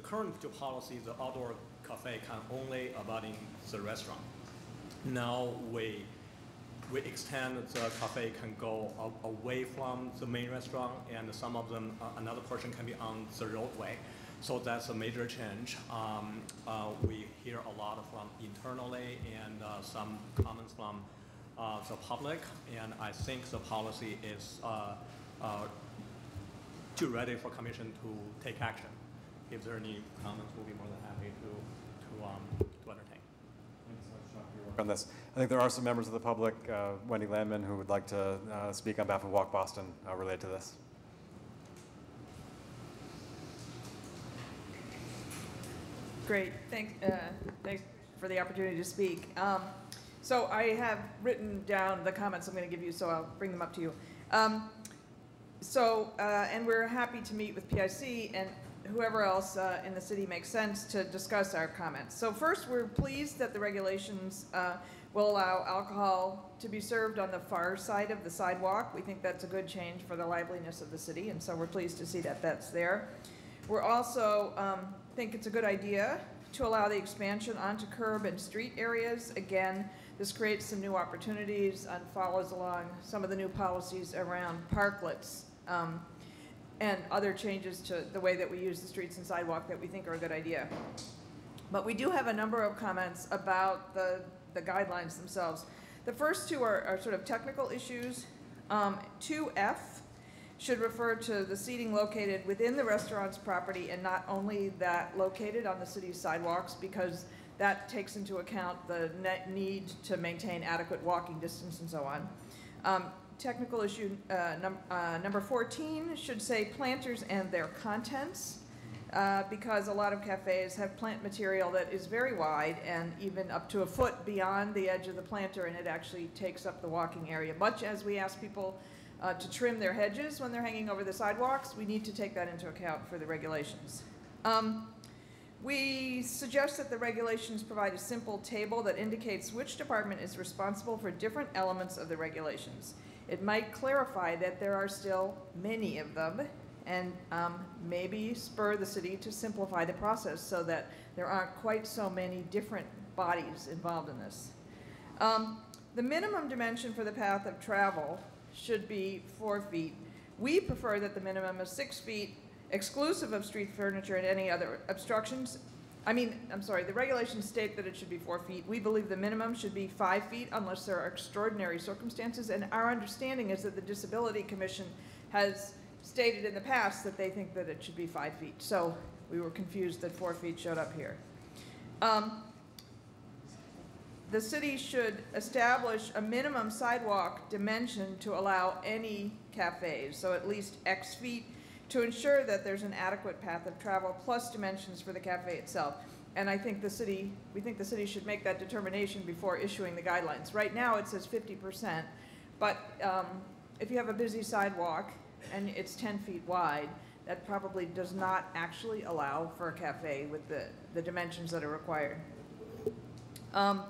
current policy, the outdoor cafe can only abutting the restaurant. Now we we extend the cafe can go away from the main restaurant, and some of them uh, another portion can be on the roadway. So that's a major change. Um, uh, we hear a lot from internally and uh, some comments from uh, the public, and I think the policy is uh, uh, too ready for commission to take action. If there are any comments, we'll be more than happy to, to, um, to entertain. Thanks so much, Sean, for your work on this. I think there are some members of the public, uh, Wendy Landman, who would like to uh, speak on behalf of Walk Boston uh, related to this. Great, thanks, uh, thanks for the opportunity to speak. Um, So I have written down the comments I'm going to give you, so I'll bring them up to you. Um, So, uh, and we're happy to meet with PIC and whoever else uh, in the city makes sense to discuss our comments. So first, we're pleased that the regulations uh, will allow alcohol to be served on the far side of the sidewalk. We think that's a good change for the liveliness of the city, and so we're pleased to see that that's there. We're also, um, think it's a good idea to allow the expansion onto curb and street areas. Again, this creates some new opportunities and follows along some of the new policies around parklets. um, and other changes to the way that we use the streets and sidewalk that we think are a good idea. But we do have a number of comments about the, the guidelines themselves. The first two are, are sort of technical issues. Um, 2F should refer to the seating located within the restaurant's property and not only that located on the city's sidewalks because that takes into account the net need to maintain adequate walking distance and so on. Um, technical issue uh, num- uh, number 14 should say planters and their contents uh, because a lot of cafes have plant material that is very wide and even up to a foot beyond the edge of the planter, and it actually takes up the walking area. Much as we ask people uh, to trim their hedges when they're hanging over the sidewalks, we need to take that into account for the regulations. Um, we suggest that the regulations provide a simple table that indicates which department is responsible for different elements of the regulations. It might clarify that there are still many of them and um, maybe spur the city to simplify the process so that there aren't quite so many different bodies involved in this. Um, the minimum dimension for the path of travel should be four feet. We prefer that the minimum is six feet, exclusive of street furniture and any other obstructions. I mean, I'm sorry, the regulations state that it should be four feet. We believe the minimum should be five feet unless there are extraordinary circumstances. And our understanding is that the Disability Commission has stated in the past that they think that it should be five feet. So we were confused that four feet showed up here. Um, the city should establish a minimum sidewalk dimension to allow any cafes, so at least X feet, to ensure that there's an adequate path of travel plus dimensions for the cafe itself. And I think the city, we think the city should make that determination before issuing the guidelines. Right now, it says fifty percent, but um, if you have a busy sidewalk and it's ten feet wide, that probably does not actually allow for a cafe with the, the dimensions that are required. Um,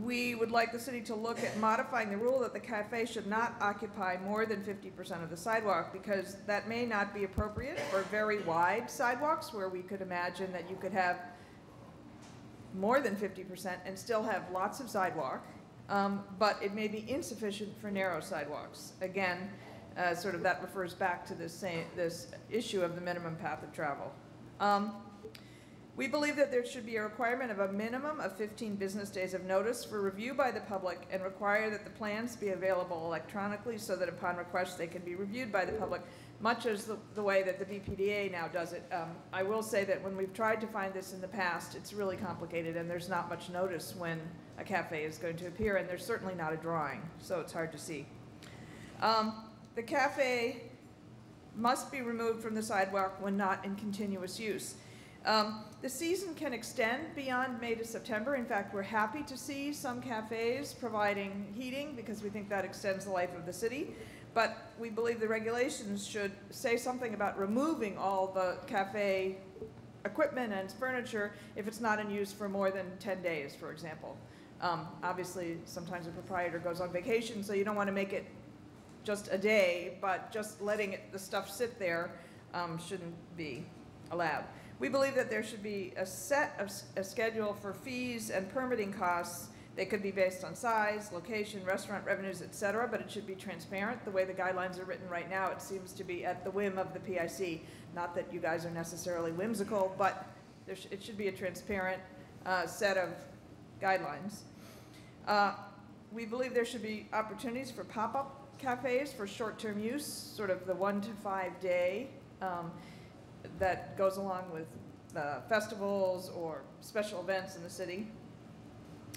we would like the city to look at modifying the rule that the cafe should not occupy more than fifty percent of the sidewalk, because that may not be appropriate for very wide sidewalks, where we could imagine that you could have more than fifty percent and still have lots of sidewalk, um, but it may be insufficient for narrow sidewalks. Again, uh, sort of that refers back to this same, this issue of the minimum path of travel. Um, we believe that there should be a requirement of a minimum of 15 business days of notice for review by the public and require that the plans be available electronically so that upon request they can be reviewed by the public, much as the, the way that the BPDA now does it. Um, I will say that when we've tried to find this in the past, it's really complicated and there's not much notice when a cafe is going to appear and there's certainly not a drawing, so it's hard to see. Um, the cafe must be removed from the sidewalk when not in continuous use. Um, the season can extend beyond May to September. In fact, we're happy to see some cafes providing heating because we think that extends the life of the city. But we believe the regulations should say something about removing all the cafe equipment and furniture if it's not in use for more than 10 days, for example. Um, obviously, sometimes a proprietor goes on vacation, so you don't want to make it just a day, but just letting it, the stuff sit there um, shouldn't be allowed. We believe that there should be a set of, a schedule for fees and permitting costs. They could be based on size, location, restaurant revenues, et cetera, but it should be transparent. The way the guidelines are written right now, it seems to be at the whim of the PIC. Not that you guys are necessarily whimsical, but sh- it should be a transparent, uh, set of guidelines. Uh, We believe there should be opportunities for pop-up cafes for short-term use, sort of the one to five day um, that goes along with uh, festivals or special events in the city.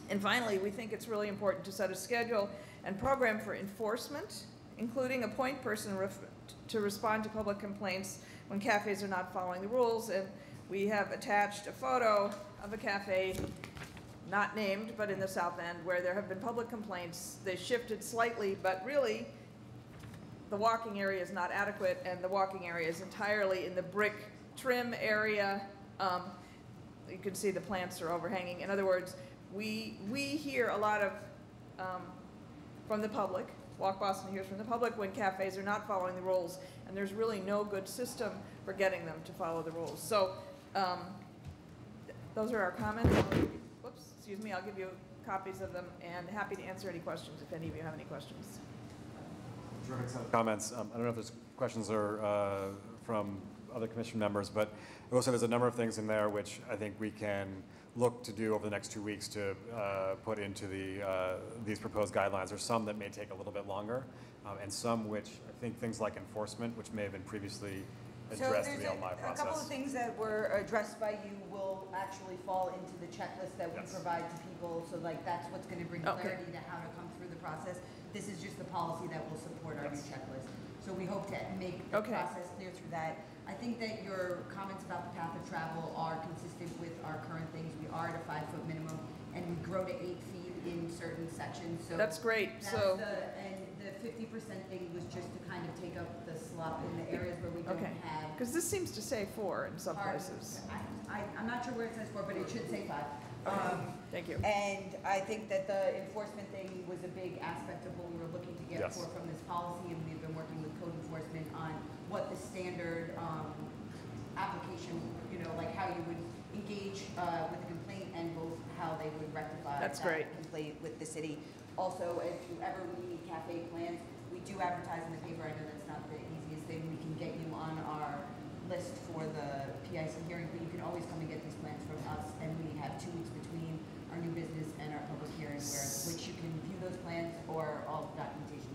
And finally, we think it's really important to set a schedule and program for enforcement, including a point person to respond to public complaints when cafes are not following the rules. And we have attached a photo of a cafe, not named, but in the South End, where there have been public complaints. They shifted slightly, but really, the walking area is not adequate, and the walking area is entirely in the brick trim area. Um, You can see the plants are overhanging. In other words, we, we hear a lot of, um, from the public, Walk Boston hears from the public when cafes are not following the rules, and there's really no good system for getting them to follow the rules. So, um, th- those are our comments. Whoops, excuse me, I'll give you copies of them, and happy to answer any questions if any of you have any questions. Terrific set of comments. Um, I don't know if there's questions or, uh, from other commission members, but also there's a number of things in there which I think we can look to do over the next two weeks to uh, put into the, uh, these proposed guidelines. There's some that may take a little bit longer, um, and some which, I think things like enforcement, which may have been previously So addressed in there's the a, LMI a couple of process. things that were addressed by you will actually fall into the checklist that we Yes. provide to people, so like, that's what's gonna bring Okay. clarity to how to come through the process. This is just the policy that will support our new checklist. So we hope to make the Okay. process clear through that. I think that your comments about the path of travel are consistent with our current things. We are at a five-foot minimum, and we grow to eight feet in certain sections, so. That's great, That's so, the, and the fifty percent thing was just to kind of take up the slop in the areas where we don't Okay. have because this seems to say four in some places. I, I, I'm not sure where it says four, but it should say five. Um, Thank you. and I think that the enforcement thing was a big aspect of what we were looking to get Yes. for from this policy, and we've been working with code enforcement on what the standard, um, application, you know, like how you would engage, uh, with a complaint and both how they would rectify That's that great. complaint with the city. Also, if you ever need cafe plans, we do advertise in the paper, I know that's not the easiest thing, we can get you on our list for the PIC hearing, but you can always come and get these plans from us, and we have two weeks between our new business and our public hearing, where, which you can view those plans or all the documentation.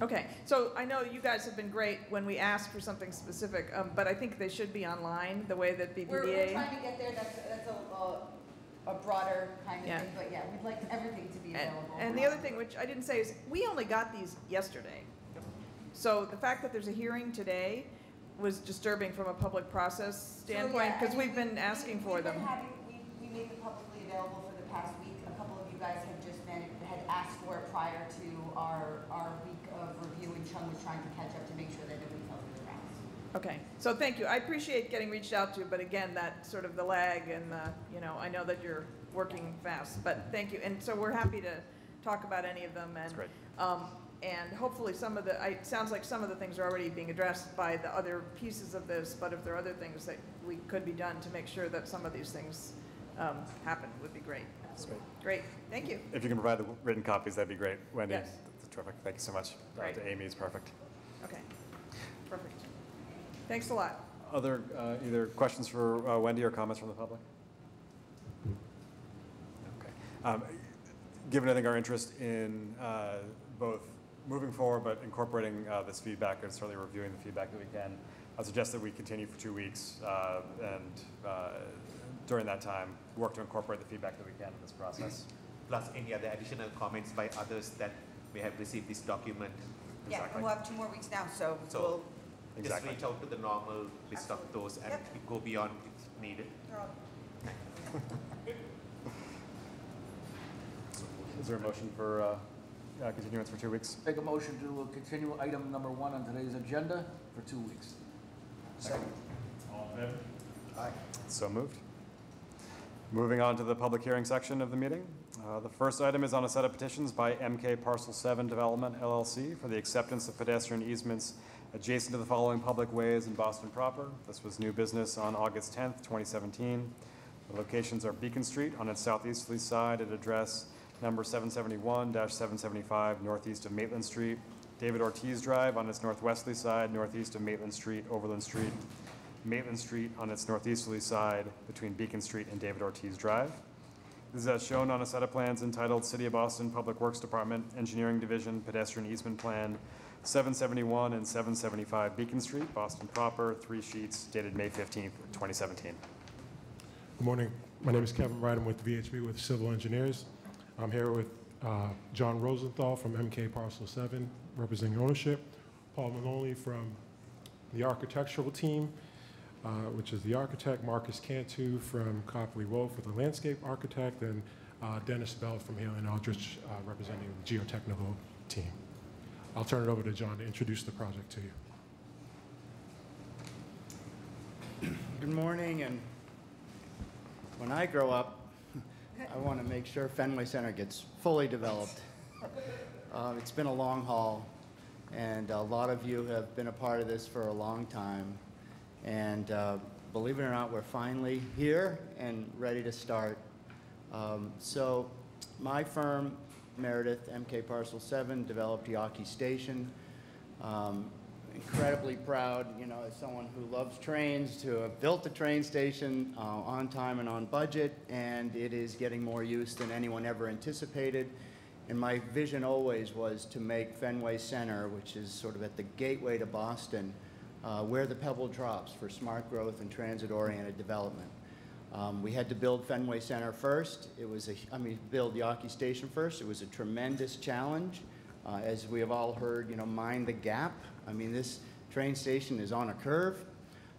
Okay, so I know you guys have been great when we ask for something specific, um, but I think they should be online, the way that We're, we're trying to get there, that's, that's a, a, a broader kind of Yeah. thing, but yeah, we'd like everything to be And, available. and the other thing, which I didn't say, is we only got these yesterday. So the fact that there's a hearing today was disturbing from a public process standpoint, because we've been asking for them. We've been having, we, we made them publicly available for the past week. A couple of you guys had just been, had asked for it prior to our, our week of review, and Chung was trying to catch up to make sure that nobody fell through the cracks. Okay, so thank you. I appreciate getting reached out to, but again, that sort of the lag and the, you know, I know that you're working fast, but thank you. And so we're happy to talk about any of them and. That's great. Um, and hopefully some of the, I, it sounds like some of the things are already being addressed by the other pieces of this, but if there are other things that we could be done to make sure that some of these things, um, happen, would be great. That's great. Great, thank you. If you can provide the written copies, that'd be great. Wendy, Yes. that's terrific. Thank you so much. Uh, Great. To Amy, it's perfect. Okay, perfect. Thanks a lot. Other, uh, either questions for uh, Wendy or comments from the public? Okay. Um, Given I think our interest in uh, both moving forward but incorporating uh, this feedback and certainly reviewing the feedback that we can, I suggest that we continue for two weeks uh, and uh, during that time, work to incorporate the feedback that we can in this process. plus any other additional comments by others that may have received this document. Yeah, Exactly. and we'll have two more weeks now, so So- we'll, Just reach out to the normal list of those and Yep. go beyond if needed. Is there a motion for uh, continuance for two weeks? Make a motion to continue item number one on today's agenda for two weeks. Second. All in favor? Aye. So moved. Moving on to the public hearing section of the meeting. Uh, The first item is on a set of petitions by MK Parcel 7 Development LLC for the acceptance of pedestrian easements adjacent to the following public ways in Boston proper. This was new business on August 10th, 2017. The locations are Beacon Street on its southeasterly side at address number 771-775 northeast of Maitland Street, David Ortiz Drive on its northwesterly side northeast of Maitland Street, Overland Street, Maitland Street on its northeasterly side between Beacon Street and David Ortiz Drive. This is as shown on a set of plans entitled City of Boston Public Works Department Engineering Division Pedestrian Easement Plan 771 and 775 Beacon Street, Boston proper, three sheets dated May 15th, 2017. Good morning. My name is Kevin Wright. I'm with VHB with Civil Engineers. I'm here with uh, John Rosenthal from MK Parcel 7, representing ownership, Paul Maloney from the architectural team, uh, which is the architect, Marcus Cantu from Copley Wolff with the landscape architect, and uh, Dennis Bell from Haley and Aldrich, uh, representing the geotechnical team. I'll turn it over to John to introduce the project to you. Good morning, and when I grow up, I want to make sure Fenway Center gets fully developed. Uh, It's been a long haul, and a lot of you have been a part of this for a long time. And uh, believe it or not, we're finally here and ready to start. Um, So my firm, Meredith, MK Parcel 7, developed Yawkey Station. Um, incredibly proud, you know, as someone who loves trains, to have built the train station uh, on time and on budget, and it is getting more use than anyone ever anticipated. And my vision always was to make Fenway Center, which is sort of at the gateway to Boston, uh, where the pebble drops for smart growth and transit-oriented development. Um, we had to build Fenway Center first. It was a, I mean, build Yawkey Station first. It was a tremendous challenge. Uh, as we have all heard, you know, mind the gap. I mean, this train station is on a curve,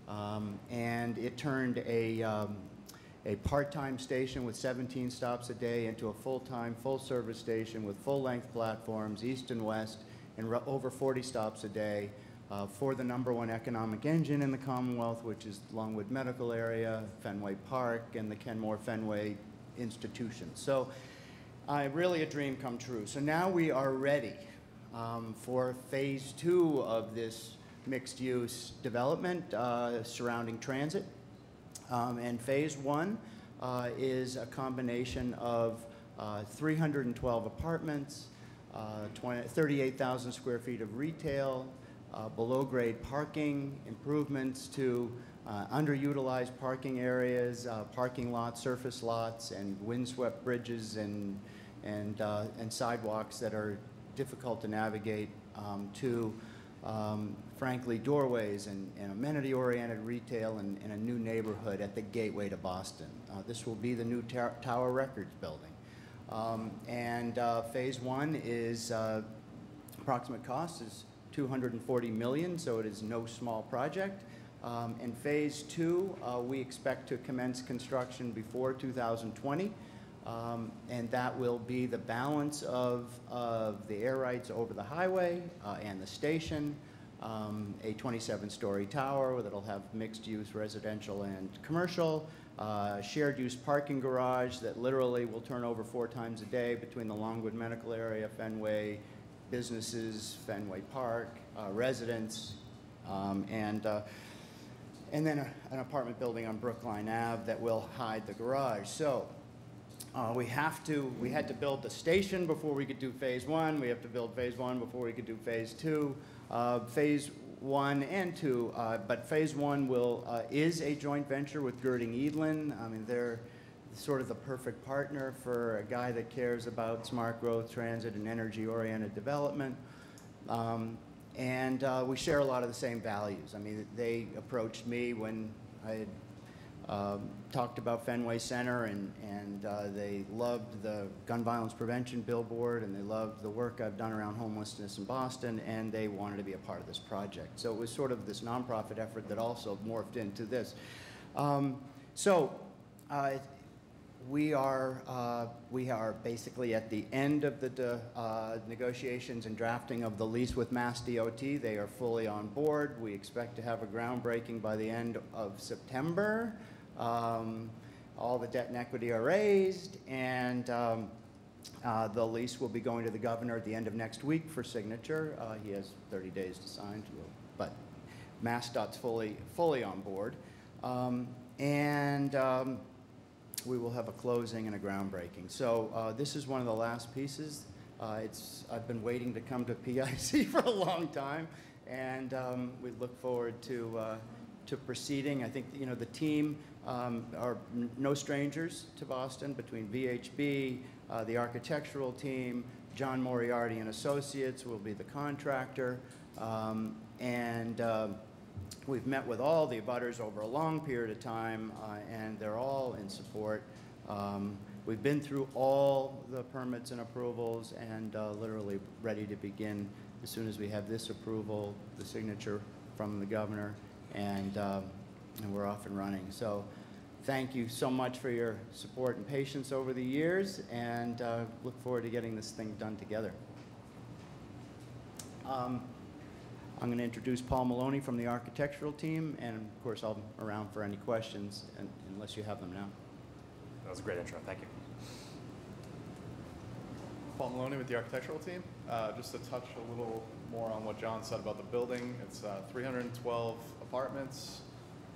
um, and it turned a, um, a part-time station with 17 stops a day into a full-time, full-service station with full-length platforms, east and west, and over 40 stops a day uh, for the number one economic engine in the Commonwealth, which is Longwood Medical Area, Fenway Park, and the Kenmore Fenway Institution. So uh, really a dream come true. So now we are ready um, for phase two of this mixed-use development uh, surrounding transit. Um, and phase one uh, is a combination of uh, 312 apartments, uh, 38,000 square feet of retail, uh, below-grade parking, improvements to uh, underutilized parking areas, parking lots, surface lots, and windswept bridges and, and, and sidewalks that are difficult to navigate um, to um, frankly, doorways and, and amenity-oriented retail and, and a new neighborhood at the gateway to Boston. Uh, this will be the new Tower, Records building. Um, and uh, phase one is, uh, approximate cost is 240 million, so it is no small project. Um, and phase two, uh, we expect to commence construction before 2020. Um, and that will be the balance of, of the air rights over the highway uh, and the station, um, a 27-story tower that'll have mixed-use residential and commercial, uh, shared-use parking garage that literally will turn over four times a day between the Longwood Medical Area, Fenway, businesses, Fenway Park, uh, residents, um, and uh, and then a, an apartment building on Brookline Ave that will hide the garage. So uh, we have to, we had to build the station before we could do phase one. We have to build phase one before we could do phase two. Uh, phase one and two, uh, but phase one will, uh, is a joint venture with Gerding Edlen. I mean, they're sort of the perfect partner for a guy that cares about smart growth, transit, and energy-oriented development. Um, and uh, we share a lot of the same values. I mean, they approached me when I had um, talked about Fenway Center, and, and uh, they loved the gun violence prevention billboard, and they loved the work I've done around homelessness in Boston, and they wanted to be a part of this project. So it was sort of this nonprofit effort that also morphed into this. Um, so uh, we are, uh, we are basically at the end of the uh, negotiations and drafting of the lease with Mass DOT. They are fully on board. We expect to have a groundbreaking by the end of September. Um, all the debt and equity are raised, and um, uh, the lease will be going to the governor at the end of next week for signature. Uh, he has 30 days to sign. But MassDOT's fully, fully on board. Um, And um, we will have a closing and a groundbreaking. So uh, this is one of the last pieces. Uh, It's, I've been waiting to come to PIC for a long time, and um, we look forward to, uh, to proceeding. I think, you know, the team um, are no strangers to Boston, between VHB, uh, the architectural team, John Moriarty and Associates will be the contractor, um, and um, We've met with all the abutters over a long period of time, uh, and they're all in support. Um, We've been through all the permits and approvals and uh, literally ready to begin as soon as we have this approval, the signature from the governor, and, um, and we're off and running. So thank you so much for your support and patience over the years, and uh, look forward to getting this thing done together. Um, I'm going to introduce Paul Maloney from the architectural team, and of course, I'll be around for any questions, un- unless you have them now. That was a great intro, thank you. Paul Maloney with the architectural team. Uh, Just to touch a little more on what John said about the building, it's uh, 312 apartments,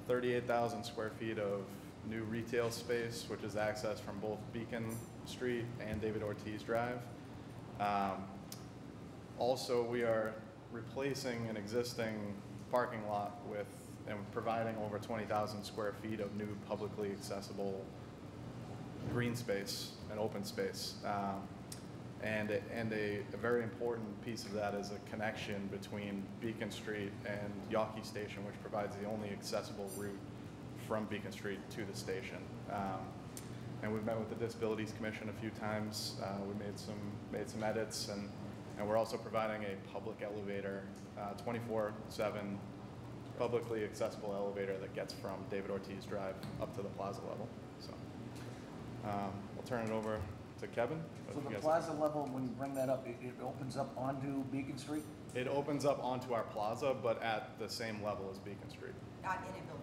38,000 square feet of new retail space, which is accessed from both Beacon Street and David Ortiz Drive. Um, Also, we are replacing an existing parking lot with, and providing over 20,000 square feet of new publicly accessible green space and open space. Um, and a, and a, a very important piece of that is a connection between Beacon Street and Yawkey Station, which provides the only accessible route from Beacon Street to the station. Um, and we've met with the Disabilities Commission a few times. Uh, we made some made some edits, and and we're also providing a public elevator, 24/7 publicly accessible elevator that gets from David Ortiz Drive up to the plaza level. So um, I'll turn it over to Kevin. So the guys- plaza level, when you bring that up, it, it opens up onto Beacon Street? It opens up onto our plaza, but at the same level as Beacon Street. Not in a building.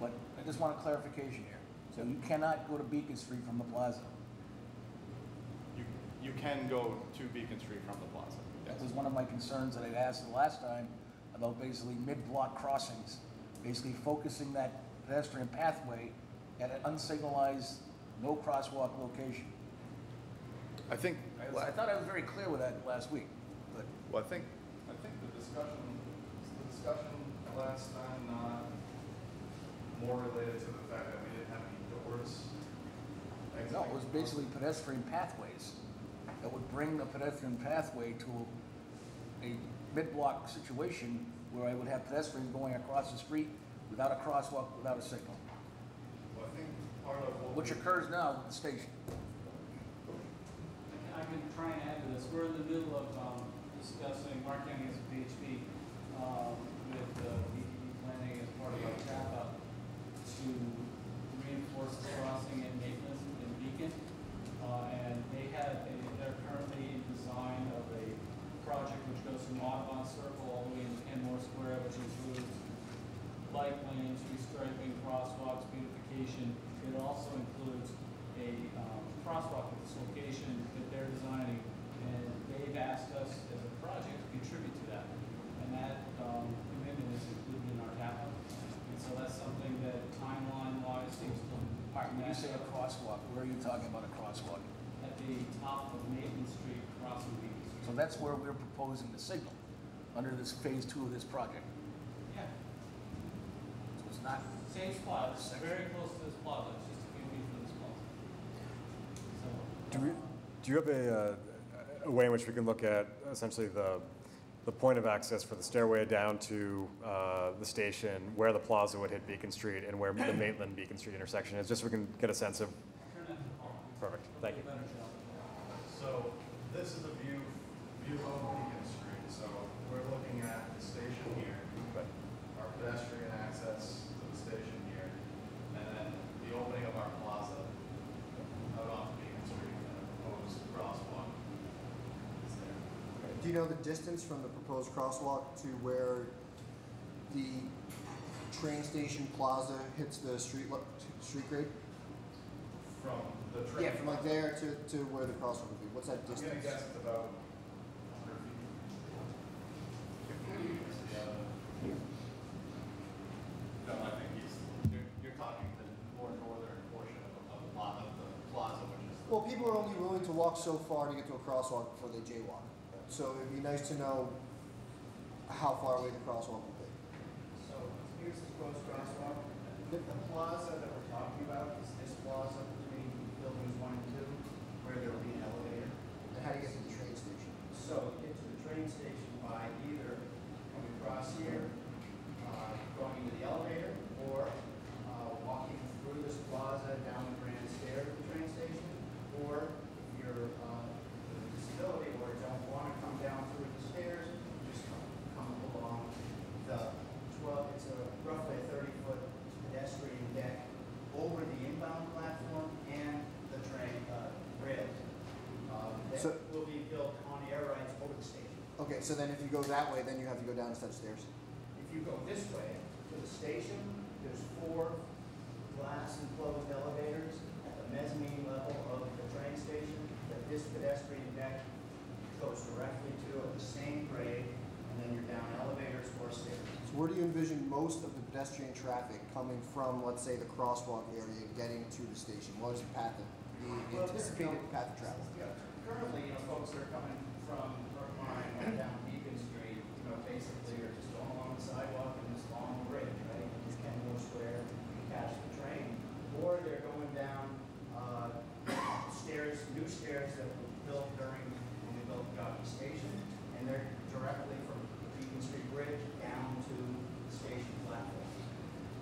But I just want a clarification here. So you cannot go to Beacon Street from the plaza? You, you can go to Beacon Street from the plaza. That was one of my concerns that I'd asked the last time about basically mid-block crossings, basically focusing that pedestrian pathway at an unsignalized, no crosswalk location. I think, I I thought I was very clear with that last week, but well, I think, I think the discussion, the discussion last time not more related to the fact that we didn't have any doors. no, it was basically pedestrian pathways that would bring the pedestrian pathway to a mid-block situation where I would have pedestrians going across the street without a crosswalk, without a signal, Well, I think part of what. which we- occurs now at the station. I can try and add to this. We're in the middle of um, discussing, Mark Young is a VHB, um, with the BTD planning as part of our wrap up to reinforce the crossing and maintenance in Beacon. Uh, And they had, a- they're currently in design of a project which goes from Audubon Circle all the way into Kenmore Square, which includes bike lanes, restriping, crosswalks, beautification. It also includes a um, crosswalk at this location that they're designing, and they've asked us as a project to contribute to that. And that um, commitment is included in our capital. And so that's something that timeline-wise seems to Mark, when you say a crosswalk, where are you talking about a crosswalk? at the top of Maitland Street, crossing Beacon Street. So that's where we're proposing the signal, under this phase two of this project. Yeah, So it's not, same spot, it's very close to this plaza, it's just a few feet from this plaza. So. Do we, do you have a, uh, a way in which we can look at essentially the, the point of access for the stairway down to uh, the station, where the plaza would hit Beacon Street and where the Maitland Beacon Street intersection is, just so we can get a sense of, Turn that to Paul. perfect, thank you. So this is a view, view of know the distance from the proposed crosswalk to where the train station plaza hits the street street grade? From the train? Yeah, from like there to, to where the crosswalk would be. What's that distance? I'm guess it's about 100 feet. No, I think he's, you're, you're talking the more northern portion of a lot of the plaza, which is. Well, people are only willing to walk so far to get to a crosswalk before they jaywalk. So it'd be nice to know how far away the crosswalk will be. So here's the proposed crosswalk. The the plaza that we're talking about is this plaza between buildings one and two, where there'll be an elevator. And how do you get to the train station? So get to the train station by either coming across here, uh, going into the elevator, or uh, walking through this plaza down the grand stair to the train station, or if you're uh, with a disability or don't want to come down through the stairs, just come, come along the 12, it's a roughly a 30-foot pedestrian deck over the inbound platform and the train uh, rails. Uh, That So- will be built on air rights over the station. Okay, so then if you go that way, then you have to go down a set of stairs. If you go this way to the station, there's four glass enclosed elevators at the mezzanine level of the train station that this pedestrian deck goes directly to at the same grade, and then you're down elevators or stairs. So where do you envision most of the pedestrian traffic coming from, let's say, the crosswalk area getting to the station? What is the path, of- the Well, anticipated path of travel? Yeah, currently, you know, folks are coming from Brookline or down Beacon Street, you know, basically are just going along the sidewalk and this long bridge, right? Just Kenmore Square, you catch the train. Or they're going down, uh, stairs, new stairs that were built during, when we built Gotham Station. And they're directly from the Beacon Street Bridge down to the station platform.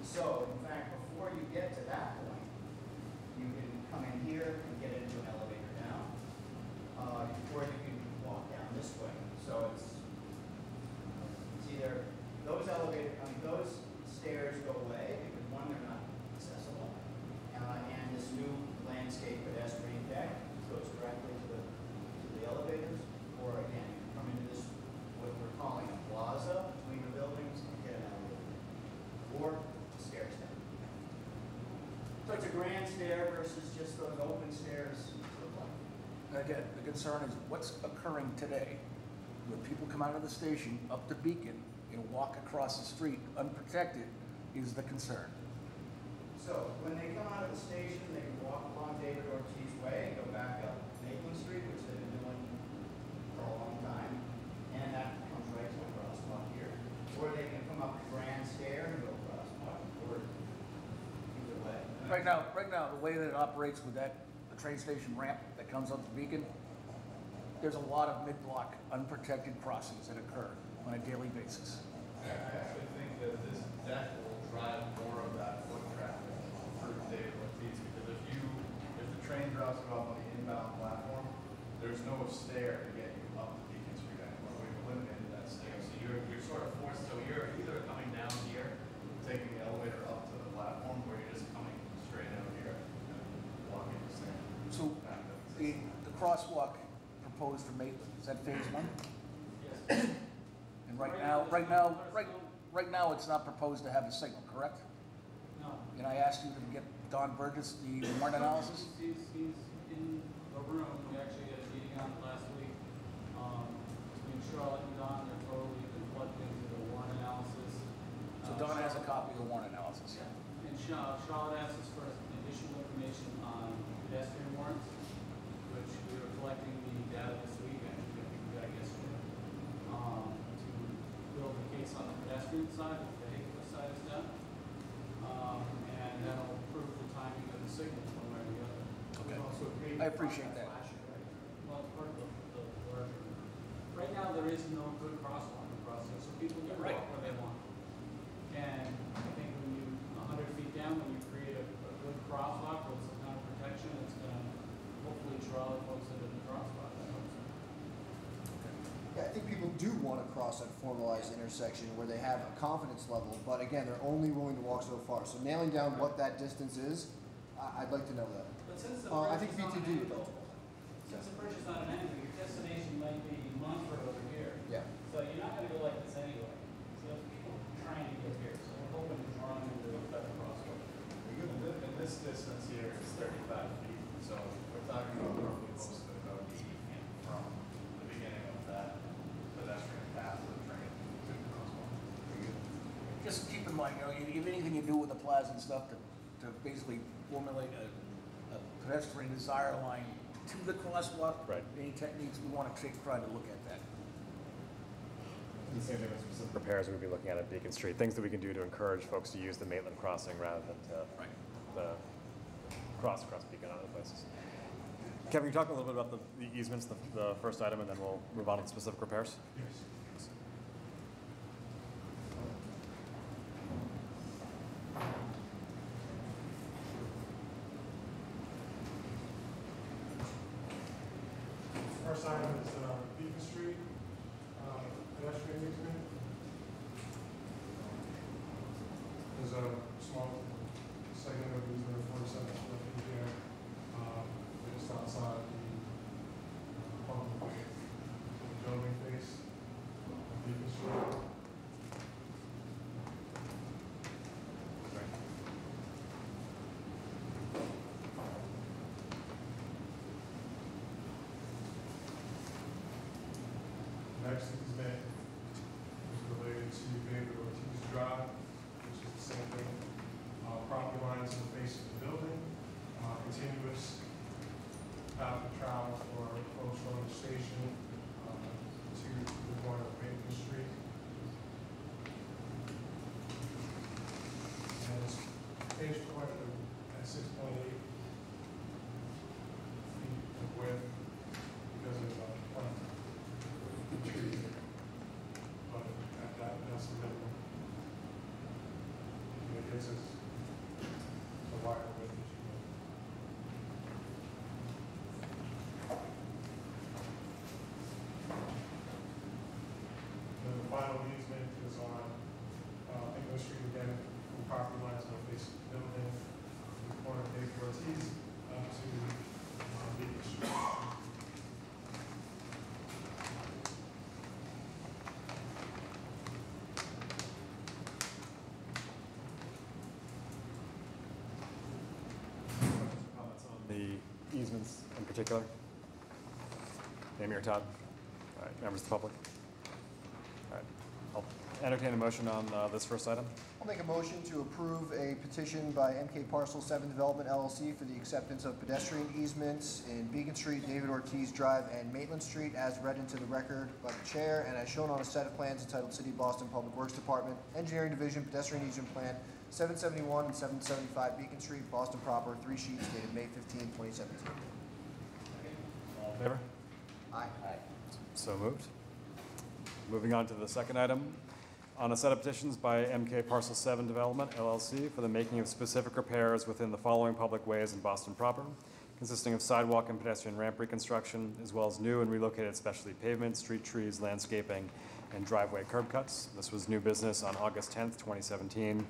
So, in fact, before you get to that point, you can come in here and get into an elevator down, uh, or you can walk down this way. So it's, it's either those elevator, I mean, those stairs go away because one, they're not accessible. Uh, and this new landscape pedestrian deck goes directly to the, to the elevators. Or again, you come into this, what we're calling a plaza between the buildings and get an elevator. Or stairs down. So it's a grand stair versus just those open stairs to the left. Again, the concern is what's occurring today, where people come out of the station up to Beacon and walk across the street unprotected is the concern. So when they come out of the station, they can walk along David Ortiz Way, and go back up Maitland Street, which they've been doing for a long time, and that comes right to a crosswalk here. Or they can come up the grand stair and go crosswalk, or either way. Right now, right now, the way that it operates with that, the train station ramp that comes up to Beacon, there's a lot of mid-block unprotected crossings that occur on a daily basis. I actually think that this deck will drive more of that foot traffic through David Ortiz, because if you, if the train drops you off on the inbound platform, there's no stair to get you up to Beacon Street anymore, we've eliminated that stair, so you're, you're sort of forced, so you're either coming down here, taking the elevator up to the platform, or you're just coming straight out here and walking the same. So the, the crosswalk proposed for Maitland, is that phase one? Yes. And right now, right now, right, right now, it's not proposed to have a signal, correct? No. And I asked you to get Don Burgess the warrant analysis? He's, he's in the room, we actually had a meeting on it last week. Um, between Charlotte and Don, they're totally been plugged into the warrant analysis. So Don has a copy of the warrant analysis. Yeah, and Charlotte, Charlotte asked us for additional information on pedestrian warrants, were collecting the data this week, and we got yesterday. Um, to build a case on the pedestrian side, if the vehicular side is done. Um, and that'll prove the timing of the signals one way or the other. Okay. Also I appreciate that. flashing, right? Well, part of the, the larger. Right now, there is no good crosswalk across there, so people can Right. walk where they want. And I think when you, hundred feet down, when you create a, a good crosswalk with some kind of protection, it's gonna hopefully draw the folks into the crosswalk, I hope so. Yeah, I think people do want to cross that formalized intersection where they have a confidence level, but again, they're only willing to walk so far. So nailing down what that distance is, I, I'd like to know that. But since the Uh, I bridge is on an BTD would angle, to. since the bridge is on an angle, your destination might be Mountfort over here. Yeah. So you're not gonna go like this anyway. So there's people trying to get here, so we're hoping to draw them into a better crosswalk. And thi- and this distance here is thirty-five feet, so we're talking about roughly close to about eighty feet from the beginning of that pedestrian path of the train to the crosswalk. Just keep in mind, you know, you you have anything you do with the plaza and stuff to, to basically formulate a, a pedestrian desire line to the crosswalk. Right. Any techniques, we want to take, try to look at that. The same thing with specific repairs we'd be looking at at Beacon Street, things that we can do to encourage folks to use the Maitland crossing rather than to Right. the cross across Beacon and other places. Kevin, can you talk a little bit about the, the easements, the, the first item, and then we'll move on to the specific repairs? Yes. stage 20. Particular? Amy or Todd? All right, members of the public? All right, I'll entertain a motion on uh, this first item. I'll make a motion to approve a petition by MK Parcel Seven Development LLC for the acceptance of pedestrian easements in Beacon Street, David Ortiz Drive, and Maitland Street as read into the record by the chair and as shown on a set of plans entitled City of Boston Public Works Department, Engineering Division, Pedestrian Easement Plan, seven seventy-one and seven seventy-five Beacon Street, Boston proper, three sheets dated May 15, 2017. All in favor? Aye. So moved. Moving on to the second item. On a set of petitions by MK Parcel 7 Development LLC for the making of specific repairs within the following public ways in Boston proper, consisting of sidewalk and pedestrian ramp reconstruction, as well as new and relocated specialty pavement, street trees, landscaping, and driveway curb cuts. This was new business on August 10th, 2017.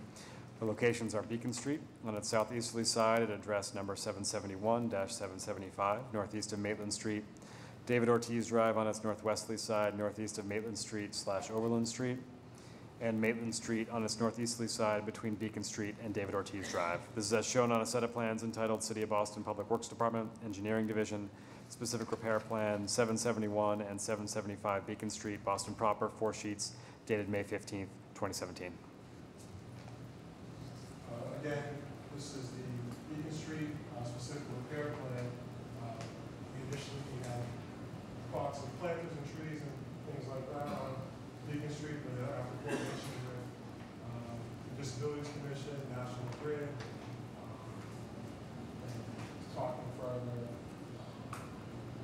The locations are Beacon Street on its southeasterly side at address number 771-775, northeast of Maitland Street, David Ortiz Drive on its northwesterly side, northeast of Maitland Street slash Overland Street, and Maitland Street on its northeasterly side between Beacon Street and David Ortiz Drive. This is as shown on a set of plans entitled City of Boston Public Works Department, Engineering Division, Specific Repair Plan 771 and 775 Beacon Street, Boston proper, four sheets, dated May 15th, 2017. Uh, Again, this is the Beacon Street uh, specific repair plan. Uh, We Initially, we had thoughts of planters and trees and things like that on Beacon Street, but after coordination with um, the Disabilities Commission, National Grid, and talking further uh,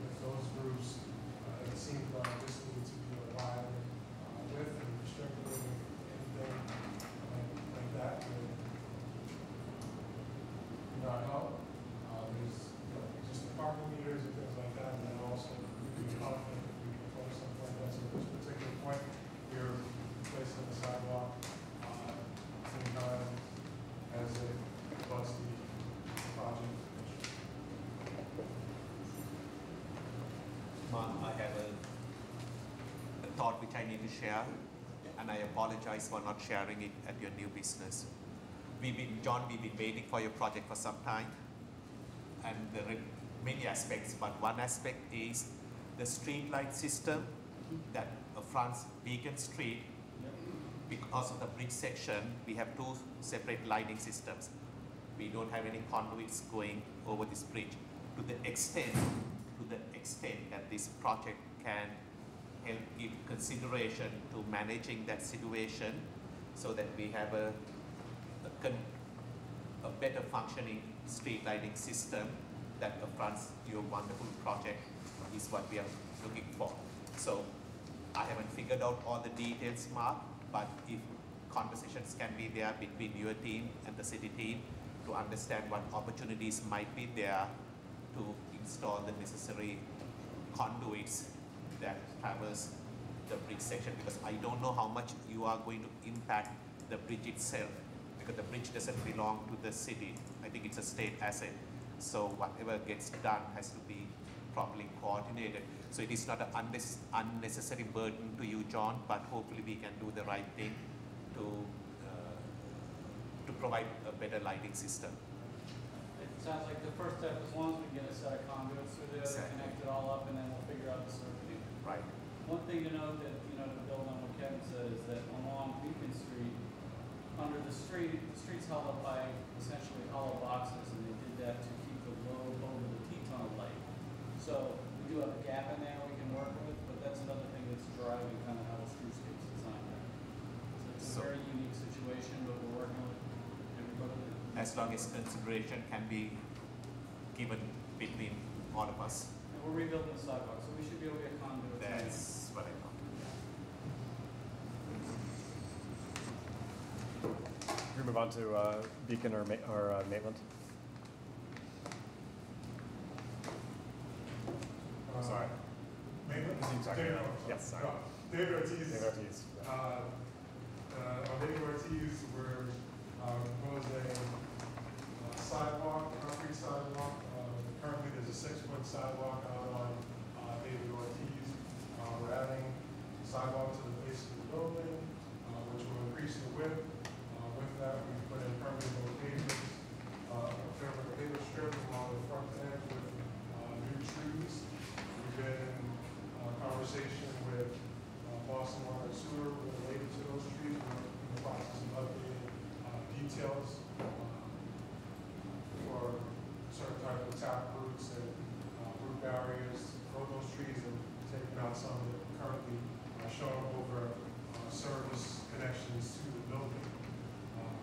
with those groups, uh, it seemed like this needed to be a wider uh, width and restricted anything like like that would not help. Uh, there's, you know, just the parking meters and things like that, and then also we can confident if we propose something like that. So at this particular point, we're placing the sidewalk, uh, same time as it was the project. Mark, I have a, a thought which I need to share, and I apologize for not sharing it at your new business. We've been, John, we've been waiting for your project for some time, and there are many aspects, but one aspect is the street light system that uh, fronts Beacon Street. Because of the bridge section, we have two separate lighting systems. We don't have any conduits going over this bridge. To the extent to the extent that this project can help give consideration to managing that situation so that we have a, a, a better functioning street lighting system that affronts your wonderful project is what we are looking for. So I haven't figured out all the details, Mark, but if conversations can be there between your team and the city team to understand what opportunities might be there to install the necessary conduits that traverse the bridge section because I don't know how much you are going to impact the bridge itself because the bridge doesn't belong to the city. I think it's a state asset. So whatever gets done has to be properly coordinated. So it is not an unnecessary burden to you, John, but hopefully we can do the right thing to, uh, to provide a better lighting system. It sounds like the first step, as long as we get a set of conduits through there, Exactly. connect it all up, and then we'll figure out the circuiting. Right. One thing to note that, you know, to build on what Kevin said, is that along Beacon Street, under the street, the street's held up by essentially hollow boxes, and they did that to keep the load over the T-tunnel light. So we do have a gap in there we can work with, but that's another thing that's driving kind of how the streetscape's designed there. So it's a very unique situation, but we're working with everybody. As long as consideration can be given between all of us. And we're rebuilding the sidewalk, so we should be able to get conduits. in there. That's what I thought. Can we move on to uh, Beacon or Ma- or uh, Maitland? Uh, Sorry. Maitland? Sorry. David, Yes, sorry. no, David Ortiz. David Ortiz. Uh, uh, on David Ortiz, we're, uh, proposing uh, sidewalk, concrete sidewalk. Uh, currently, there's a six-foot sidewalk out on, uh, David Ortiz. Uh, adding sidewalk to the base of the building, uh, which will increase the width. Uh, with that, we put in permeable pavers, uh, a permeable paver strip along the front edge with, uh, new trees. We've been in uh, conversation with uh, Boston Water and Sewer related to those trees. We're in the process of updating uh, details uh, for certain type of tap roots and uh, root barriers for those trees and taking out some that currently are shown over uh, service connections to the building. Um,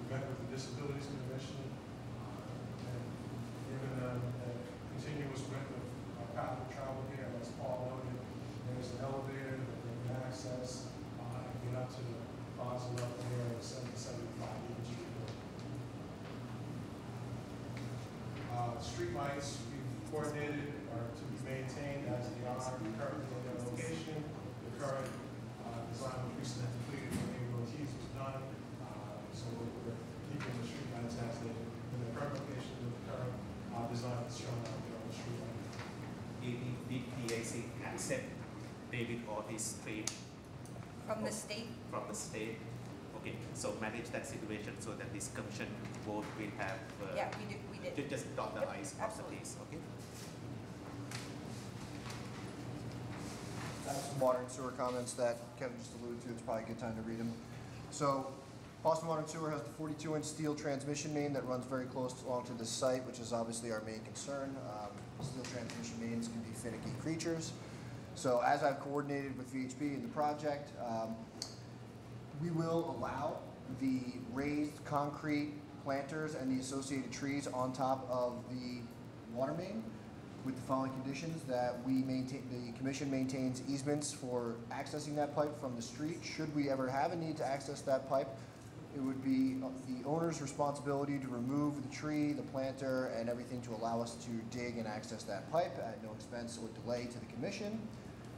We met with the Disabilities Commission uh, and given them a continuous width of uh, path of travel here, as Paul noted. There's an elevator that they can access, uh, and get up to the plaza level here at seven seventy-five Beacon Street. Uh, we've coordinated, are to be maintained as they are currently in their location. The current, uh, design was recently completed when David Ortiz was done, uh, so we're we're keeping the streetlights as they, in the current location with the current, uh, design that's shown out there on the streetlight. Did, did PIC accept David Ortiz trade From the state, from the state? Okay, so manage that situation so that this commission board will have, uh, yeah, we did, we did. ju- just dot the Yep, i's, cross the absolutely. t's, okay? Some water and sewer comments that Kevin just alluded to, it's probably a good time to read them. So, Boston Water and Sewer has the forty-two inch steel transmission main that runs very close along to this site, which is obviously our main concern. Um, Steel transmission mains can be finicky creatures. So as I've coordinated with VHB in the project, um, we will allow the raised concrete planters and the associated trees on top of the water main with the following conditions, that we maintain, the commission maintains easements for accessing that pipe from the street. Should we ever have a need to access that pipe, it would be the owner's responsibility to remove the tree, the planter, and everything to allow us to dig and access that pipe at no expense or delay to the commission.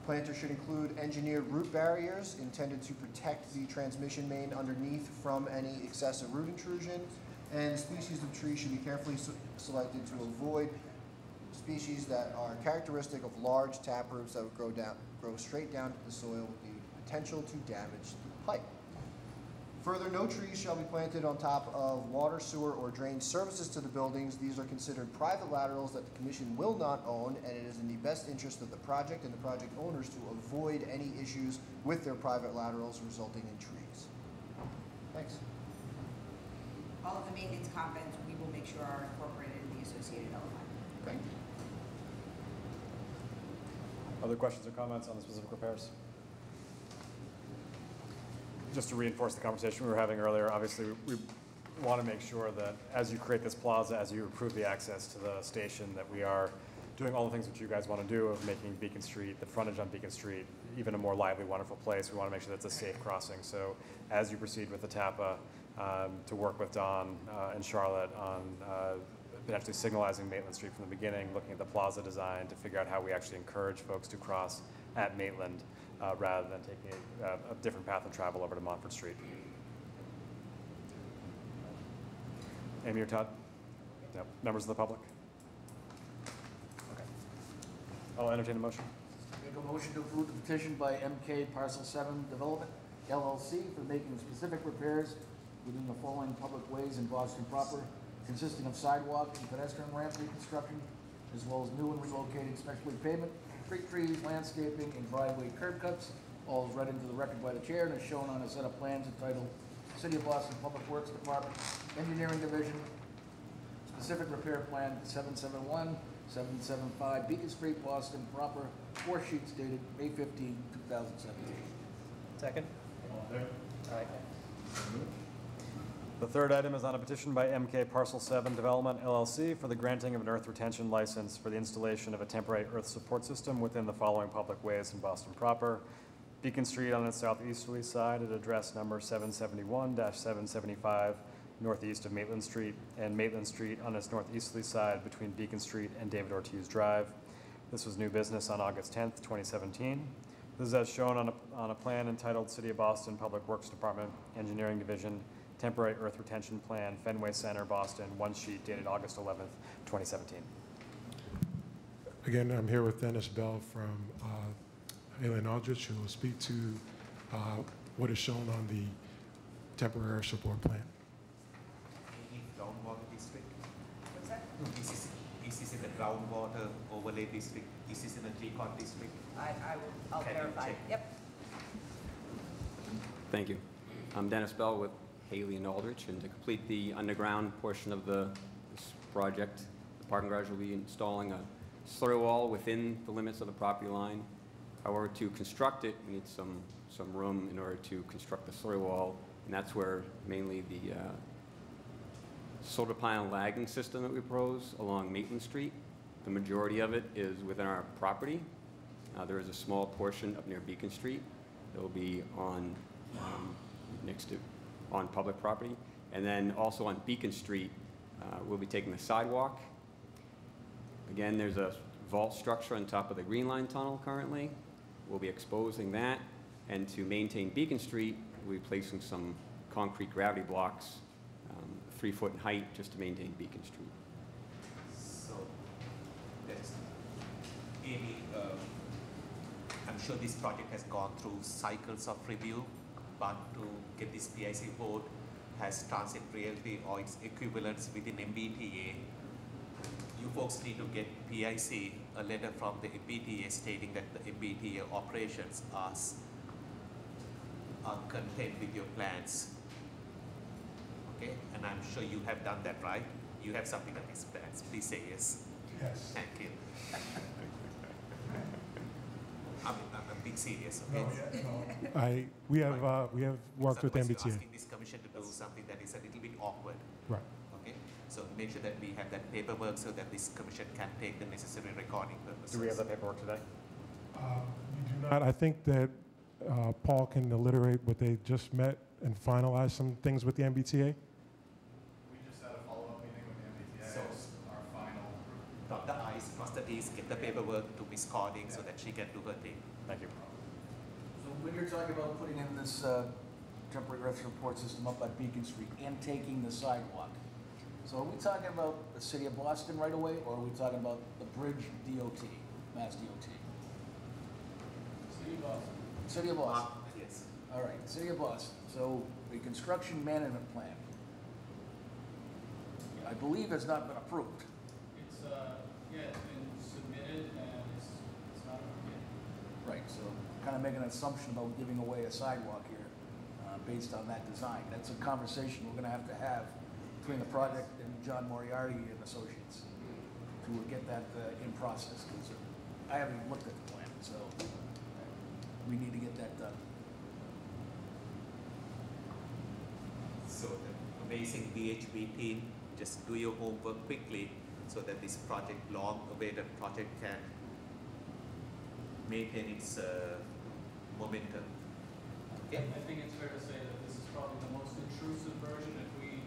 Planter should include engineered root barriers intended to protect the transmission main underneath from any excessive root intrusion. And species of trees should be carefully se- selected to avoid species that are characteristic of large tap roots that would grow down, grow straight down to the soil with the potential to damage the pipe. Further, no trees shall be planted on top of water, sewer, or drain services to the buildings. These are considered private laterals that the commission will not own, and it is in the best interest of the project and the project owners to avoid any issues with their private laterals resulting in trees. Thanks. All of the maintenance comments, we will make sure are incorporated in the associated LFI. Thank you. Other questions or comments on the specific repairs? Just to reinforce the conversation we were having earlier, obviously, we want to make sure that as you create this plaza, as you improve the access to the station, that we are doing all the things that you guys want to do of making Beacon Street, the frontage on Beacon Street, even a more lively, wonderful place. We want to make sure that's a safe crossing. So as you proceed with the TAPA, um, to work with Don uh, and Charlotte on uh, potentially signalizing Maitland Street from the beginning, looking at the plaza design to figure out how we actually encourage folks to cross at Maitland uh, rather than taking a, a different path of travel over to Mountfort Street. Amy or Todd? No. Members of the public? Okay. I'll entertain a motion. Make a motion to approve the petition by MK Parcel Seven Development LLC for making specific repairs within the following public ways in Boston proper, consisting of sidewalk and pedestrian ramp reconstruction, as well as new and relocated specialty pavement, street trees, landscaping, and driveway curb cuts. All is read into the record by the chair and is shown on a set of plans entitled City of Boston Public Works Department, Engineering Division, Specific Repair Plan 771, 775 Beacon Street, Boston, proper, four sheets dated May 15, 2017. Second? The third item is on a petition by MK Parcel 7 Development LLC for the granting of an earth retention license for the installation of a temporary earth support system within the following public ways in Boston proper. Beacon Street on its southeasterly side at address number 771-775 northeast of Maitland Street, and Maitland Street on its northeasterly side between Beacon Street and David Ortiz Drive. This was new business on August 10th, 2017. This is as shown on a, on a plan entitled City of Boston Public Works Department, Engineering Division, Temporary Earth Retention Plan, Fenway Center, Boston, one sheet dated August 11th, 2017. Again, I'm here with Dennis Bell from uh, Haley and Aldrich, who will speak to uh, what is shown on the temporary support plan. Any groundwater district? What's that? Is this, is this in the groundwater overlay district? This Is this in the GCOD district? I, I will, I'll Can verify. Yep. Thank you. I'm Dennis Bell with Haley and Aldrich, and to complete the underground portion of the, this project, the parking garage will be installing a slurry wall within the limits of the property line. However, to construct it, we need some, some room in order to construct the slurry wall, and that's where mainly the uh, soldier pile lagging system that we propose along Maitland Street. The majority of it is within our property. Uh, There is a small portion up near Beacon Street that will be on, um, next to, on public property. And then also on Beacon Street, uh, we'll be taking the sidewalk. Again, there's a vault structure on top of the Green Line Tunnel currently. We'll be exposing that. And to maintain Beacon Street, we'll be placing some concrete gravity blocks, um, three foot in height, just to maintain Beacon Street. So, that's, Amy, uh, I'm sure this project has gone through cycles of review, but to get this PIC board has Transit Realty or its equivalents within MBTA. You folks need to get PIC a letter from the MBTA stating that the MBTA operations are, are contained with your plans. Okay, and I'm sure you have done that, right? You have something on these plans, please say yes. Yes. Thank you. I'm, I'm being serious, okay? I, we have, uh, we have worked with Otherwise you're MBTA. asking this commission to do something that is a little bit awkward, Right. okay? So make sure that we have that paperwork so that this commission can take the necessary recording purposes. Do we have that paperwork today? But I think that uh, Paul can alliterate what they just met and finalize some things with the MBTA. We just had a follow-up meeting with the MBTA, So- our final. Dot the i's, cross the get the paperwork to Ms. Cording so that she can do her thing. Thank you. So when you're talking about putting in this uh, temporary earth support system up at Beacon Street and taking the sidewalk, so are we talking about the city of Boston right away, or are we talking about the bridge DOT, Mass DOT? City of Boston. City of Boston. Ah, Yes. All right, City of Boston. So the construction management plan, I believe has not been approved. It's, uh, yeah, Right, so kind of making an assumption about giving away a sidewalk here uh, based on that design. That's a conversation we're going to have to have between the project and John Moriarty and Associates to get that uh, in process, because I haven't even looked at the plan. So we need to get that done. So the amazing VHB team, just do your homework quickly so that this project, long-awaited project can maintain its uh, momentum. Okay? I think it's fair to say that this is probably the most intrusive version. If we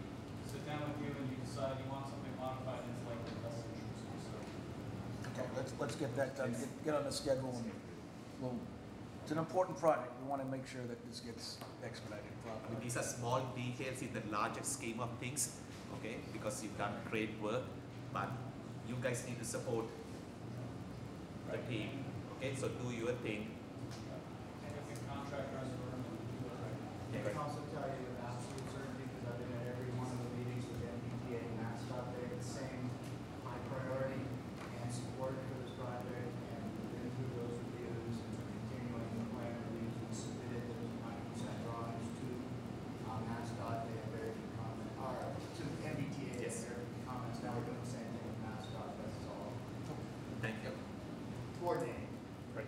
sit down with you and you decide you want something modified, it's likely less intrusive, so. Okay, let's, let's get that done, get, get on the schedule and we'll, it's an important project. We want to make sure that this gets expedited properly. These are small details in the larger scheme of things, okay? Because you've done great work, but you guys need to support the team, okay? So do your thing. And if the contractor has a do it right. I can also tell you with absolute certainty, because I've been at every one of the meetings with MBTA and MassDOT, they have the same high priority and support for this project, and we've been through those reviews, and we're continuing the plan reviews, we submitted those hundred percent drawings to, um, MassDOT, they have very good comment, or to MBTA, they have Yes. very good comments, now we're doing the same thing with MassDOT, that's all Thank you. coordinating. Great.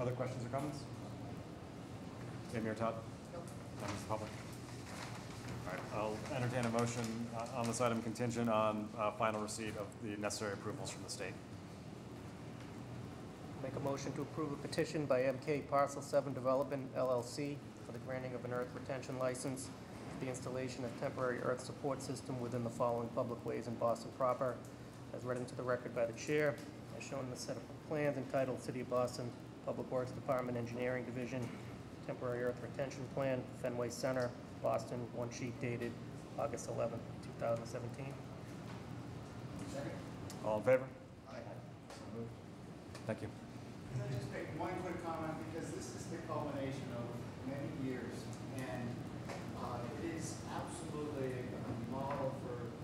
Other questions or comments? Amy or Todd? Members of the public? All right, I'll entertain a motion uh, on this item contingent on uh, final receipt of the necessary approvals from the state. Make a motion to approve a petition by MK Parcel 7 Development LLC for the granting of an earth retention license for the installation of temporary earth support system within the following public ways in Boston proper, as read into the record by the chair, as shown in the set of plans entitled City of Boston Public Works Department Engineering Division, Temporary Earth Retention Plan, Fenway Center, Boston, one sheet dated August 11, 2017. All in favor? Aye. Thank you. Can I just make one quick comment, because this is the culmination of many years, and uh, it is absolutely a model for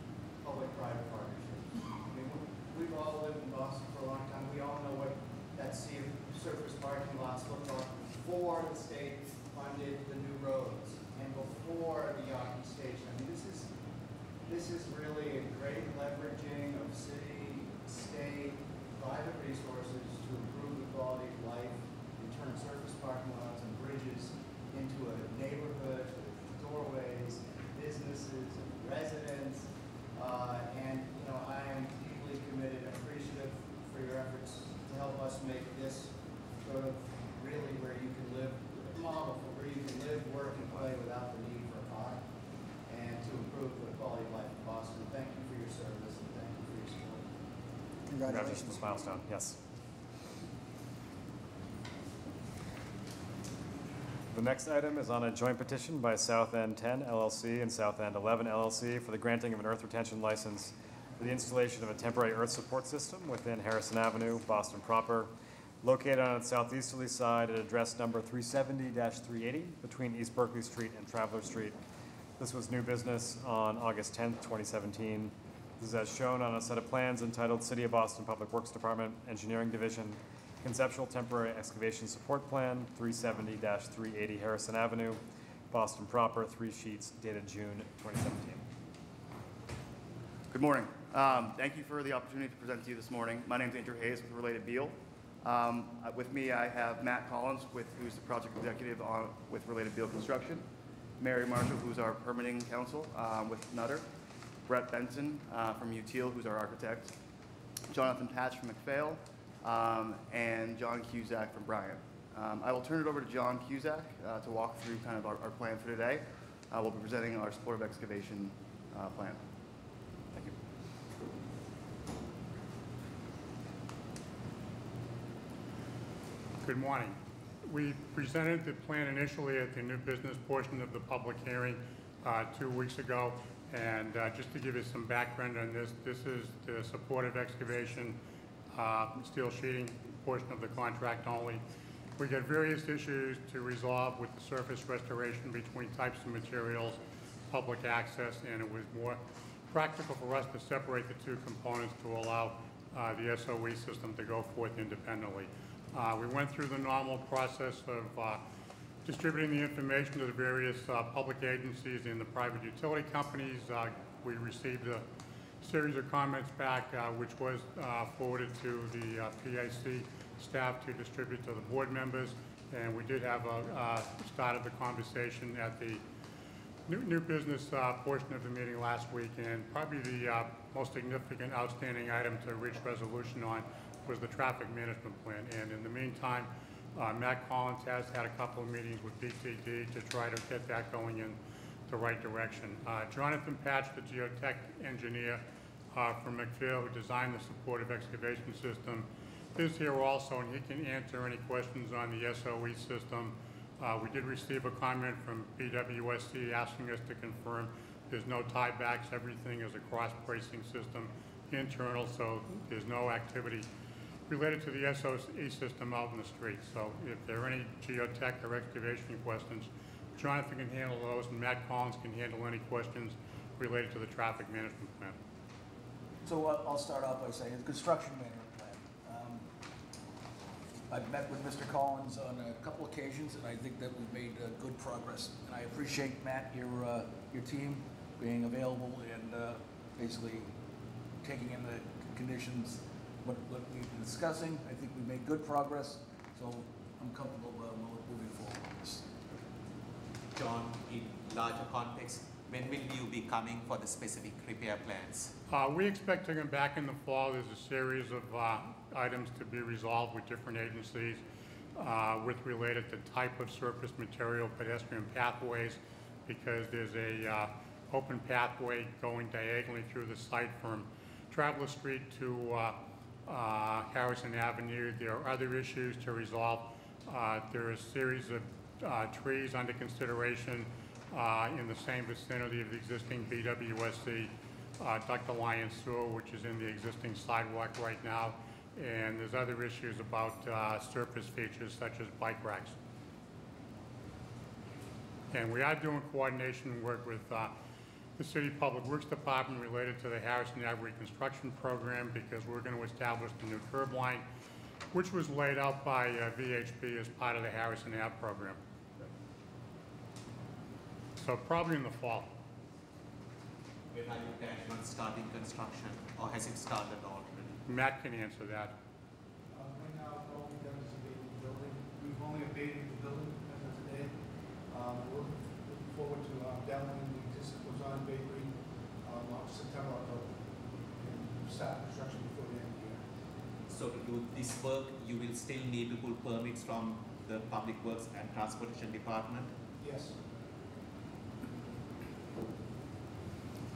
public-private partnerships. I mean, we- we've all lived in Boston for a long time, we all know what that sea of surface parking lots looked like before the state funded the new roads, and before the Yawkey Station. I mean, this is, this is really a great leveraging of city, state, private resources to improve the quality of life and turn surface parking lots and bridges into a neighborhood with doorways, and businesses, and residents. Uh, and, you know, I am deeply committed, appreciative for your efforts to help us make this sort of really where you can live, a model for where you can live, work, and play without the need for a car, and to improve the quality of life in Boston. Thank you for your service, and thank you for your support. Congratulations, milestone, yes. The next item is on a joint petition by South End 10 LLC and South End 11 LLC for the granting of an earth retention license for the installation of a temporary earth support system within Harrison Avenue, Boston proper, located on its southeasterly side at address number 370-380 between East Berkeley Street and Traveler Street. This was new business on August 10th, 2017. This is as shown on a set of plans entitled City of Boston Public Works Department Engineering Division Conceptual Temporary Excavation Support Plan, 370-380 Harrison Avenue, Boston proper, three sheets dated June 2017. Good morning. Um, Thank you for the opportunity to present to you this morning. My name is Andrew Hayes with Related Beal. Um, uh, With me, I have Matt Collins, with, who's the project executive on, with Related Beal Construction, Mary Marshall, who's our permitting counsel um, with Nutter, Brett Benson uh, from Utile, who's our architect, Jonathan Patch from McPhail, um, and John Cusack from Bryant. Um, I will turn it over to John Cusack uh, to walk through kind of our, our plan for today. Uh, We'll be presenting our supportive excavation uh, plan. Thank you. Good morning. We presented the plan initially at the new business portion of the public hearing uh, two weeks ago. And uh, just to give you some background on this, this is the supportive excavation, uh, steel sheeting portion of the contract only. We got various issues to resolve with the surface restoration between types of materials, public access, and it was more practical for us to separate the two components to allow uh, the SOE system to go forth independently. Uh, We went through the normal process of uh, distributing the information to the various uh, public agencies and the private utility companies. Uh, We received a series of comments back, uh, which was uh, forwarded to the uh, PIC staff to distribute to the board members. And we did have a, uh, started the conversation at the new, new business portion of the meeting last week. And probably the most significant outstanding item to reach resolution on was the traffic management plan. And in the meantime, uh, Matt Collins has had a couple of meetings with BTD to try to get that going in the right direction. Uh, Jonathan Patch, the geotech engineer uh, from McPhail, who designed the supportive excavation system, is here also, and he can answer any questions on the SOE system. Uh, We did receive a comment from BWSC asking us to confirm there's no tiebacks, everything is a cross-bracing system internal, so there's no activity related to the SOE system out in the street. So if there are any geotech or excavation questions, Jonathan can handle those, and Matt Collins can handle any questions related to the traffic management plan. So I'll start off by saying, the construction management plan. Um, I've met with Mr. Collins on a couple occasions, and I think that we've made uh, good progress. And I appreciate, Matt, your, uh, your team being available and uh, basically taking in the conditions, what, what we've been discussing. I think we've made good progress, so I'm comfortable uh, moving forward on this. John, in larger context, when will you be coming for the specific repair plans? Uh, We expect to come back in the fall. There's a series of uh, items to be resolved with different agencies uh, with related to type of surface material, pedestrian pathways, because there's a uh, open pathway going diagonally through the site from Traveler Street to uh, Harrison Avenue. There are other issues to resolve. Uh, There are a series of uh, trees under consideration uh, in the same vicinity of the existing BWSC uh, ductile iron sewer, which is in the existing sidewalk right now. And there's other issues about uh, surface features such as bike racks. And we are doing coordination work with the City Public Works Department related to the Harrison Ave reconstruction program because we're going to establish the new curb line, which was laid out by uh, VHB as part of the Harrison Ave program. So probably in the fall. When are you planning on starting construction, or has it started already? Matt can answer that. Uh, Right now, all we've done is abating the building. We've only abated the building as of today. Um, We're looking forward to uh, demoing the Bakery um, September, October. And start construction before the end of the year. So to do this work, you will still need to pull permits from the Public Works and Transportation Department? Yes.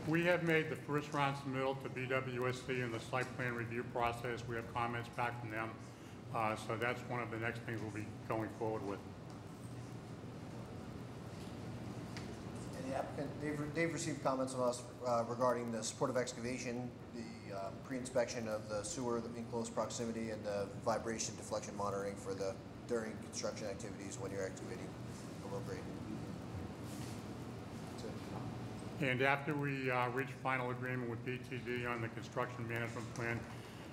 We have made the first round submittal to BWSC in the site plan review process. We have comments back from them. Uh, So that's one of the next things we'll be going forward with. And the applicant, they've, they've received comments from us uh, regarding the support of excavation, the uh, pre-inspection of the sewer in close proximity, and the vibration deflection monitoring for the, during construction activities when you're excavating below grade. And after we uh, reach final agreement with BTD on the construction management plan,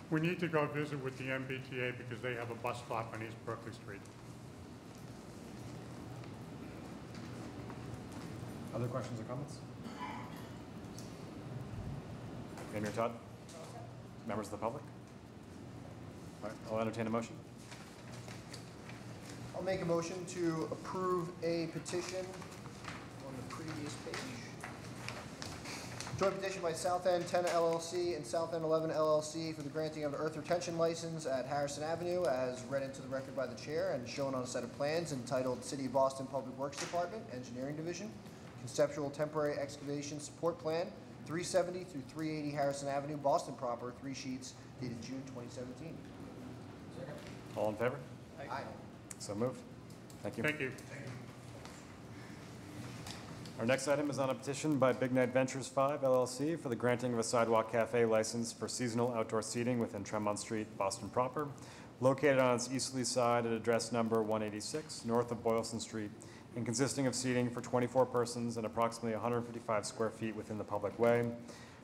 we need to go visit with the MBTA because they have a bus stop on East Berkeley Street. Other questions or comments? Amy or Todd? Members of the public? All right, I'll entertain a motion. I'll make a motion to approve a petition on the previous page. Joint petition by South End 10 LLC and South End 11 LLC for the granting of an earth retention license at Harrison Avenue as read into the record by the chair and shown on a set of plans entitled City of Boston Public Works Department, Engineering Division, Conceptual Temporary Excavation Support Plan, 370 through 380 Harrison Avenue, Boston proper, three sheets dated June 2017. All in favor? Aye. So moved. Thank you. Thank you. Our next item is on a petition by Big Night Ventures 5 LLC for the granting of a sidewalk cafe license for seasonal outdoor seating within Tremont Street, Boston proper, located on its easterly side at address number 186, north of Boylston Street, and consisting of seating for 24 persons and approximately 155 square feet within the public way.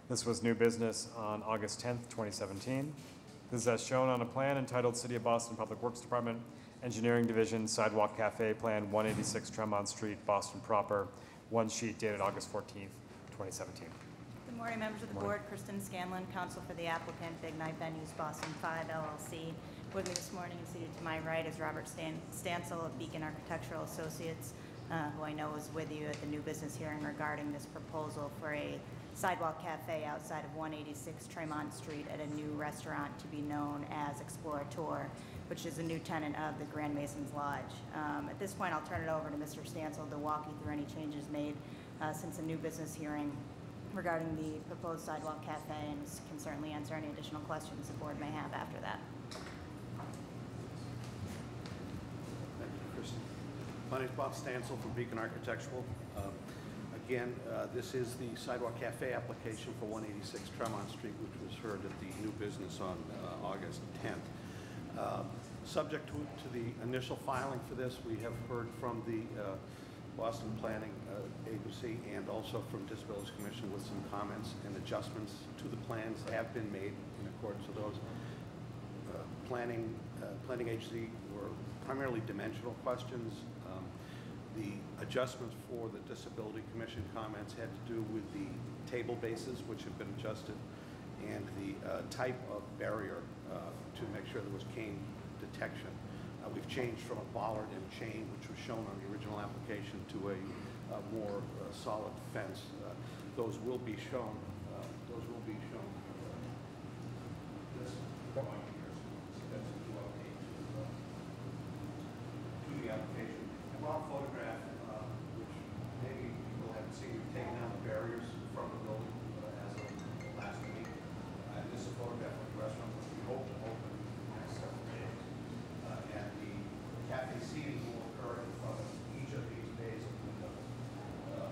This was new business on August 10th, 2017. This is as shown on a plan entitled City of Boston Public Works Department, Engineering Division Sidewalk Cafe Plan 186 Tremont Street, Boston proper, one sheet dated August 14th, 2017. Good Morning, members of the board. Kristen Scanlon, counsel for the applicant, Big Night Venues, Boston 5 LLC. With me this morning and seated to my right is Robert Stan- Stansel of Beacon Architectural Associates, uh, who I know was with you at the new business hearing regarding this proposal for a sidewalk cafe outside of 186 Tremont Street at a new restaurant to be known as Explorateur, which is a new tenant of the Grand Masons Lodge. Um, At this point, I'll turn it over to Mr. Stansel to walk you through any changes made uh, since the new business hearing regarding the proposed sidewalk cafe and can certainly answer any additional questions the board may have after that. Thank you, Kristen. My name is Bob Stansel from Beacon Architectural. Uh, Again, uh, this is the Sidewalk Cafe application for 186 Tremont Street, which was heard at the new business on uh, August 10th. Uh, Subject to to the initial filing for this, we have heard from the uh, Boston Planning uh, Agency and also from Disabilities Commission with some comments and adjustments to the plans have been made in accordance with those uh, planning, planning agency primarily dimensional questions. Um, The adjustments for the disability commission comments had to do with the table bases, which have been adjusted, and the uh, type of barrier uh, to make sure there was cane detection. Uh, We've changed from a bollard and chain, which was shown on the original application, to a uh, more uh, solid fence. Uh, Those will be shown, uh, those will be shown. uh, this drawing here, so that's a new update to, uh, to the application. And one photograph, uh, which maybe people haven't seen, we've taken down the barriers from the building uh, as of last week. And this is a photograph of the restaurant, which we hope to open in the next several days. Uh, And the cafe seating will occur in front of each of these bays of windows. Uh,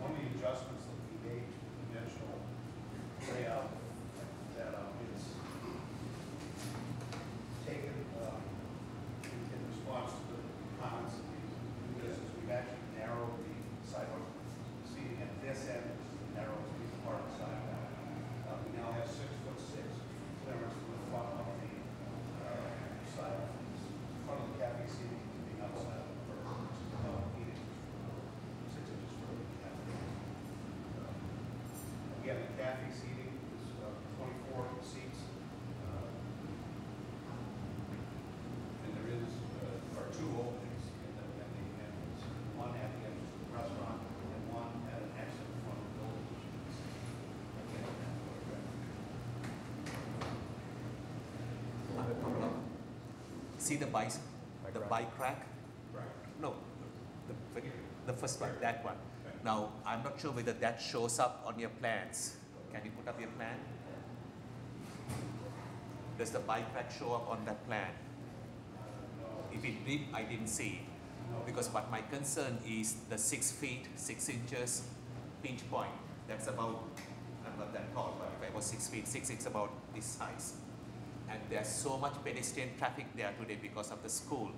One of the adjustments that we made to the dimensional layout that um, is taken um, in in response to the comments of the new business, we've actually narrowed the sidewalk seating at this end, which is the narrowest piece of part of the sidewalk. Uh, We now have six foot six clearance from the front of the uh, sidewalk, front of the cafe seating to the outside of the first uh, heating, six inches further than that. Uh, Again, the cafe seating is uh, 24 seats. uh, and there is, uh, are two openings in the, in the entrance, one at the entrance of the restaurant and one at an exit from the building. which you can see again in that photograph. See the bike, the bike rack? No, the, the first one, that one. Now, I'm not sure whether that shows up on your plans. Can you put up your plan? Does the bike rack show up on that plan? If it did, I didn't see it. Because what my concern is the six feet, six inches pinch point. That's about, I'm not that tall, but if I was six feet, six, it's about this size. And there's so much pedestrian traffic there today because of the school.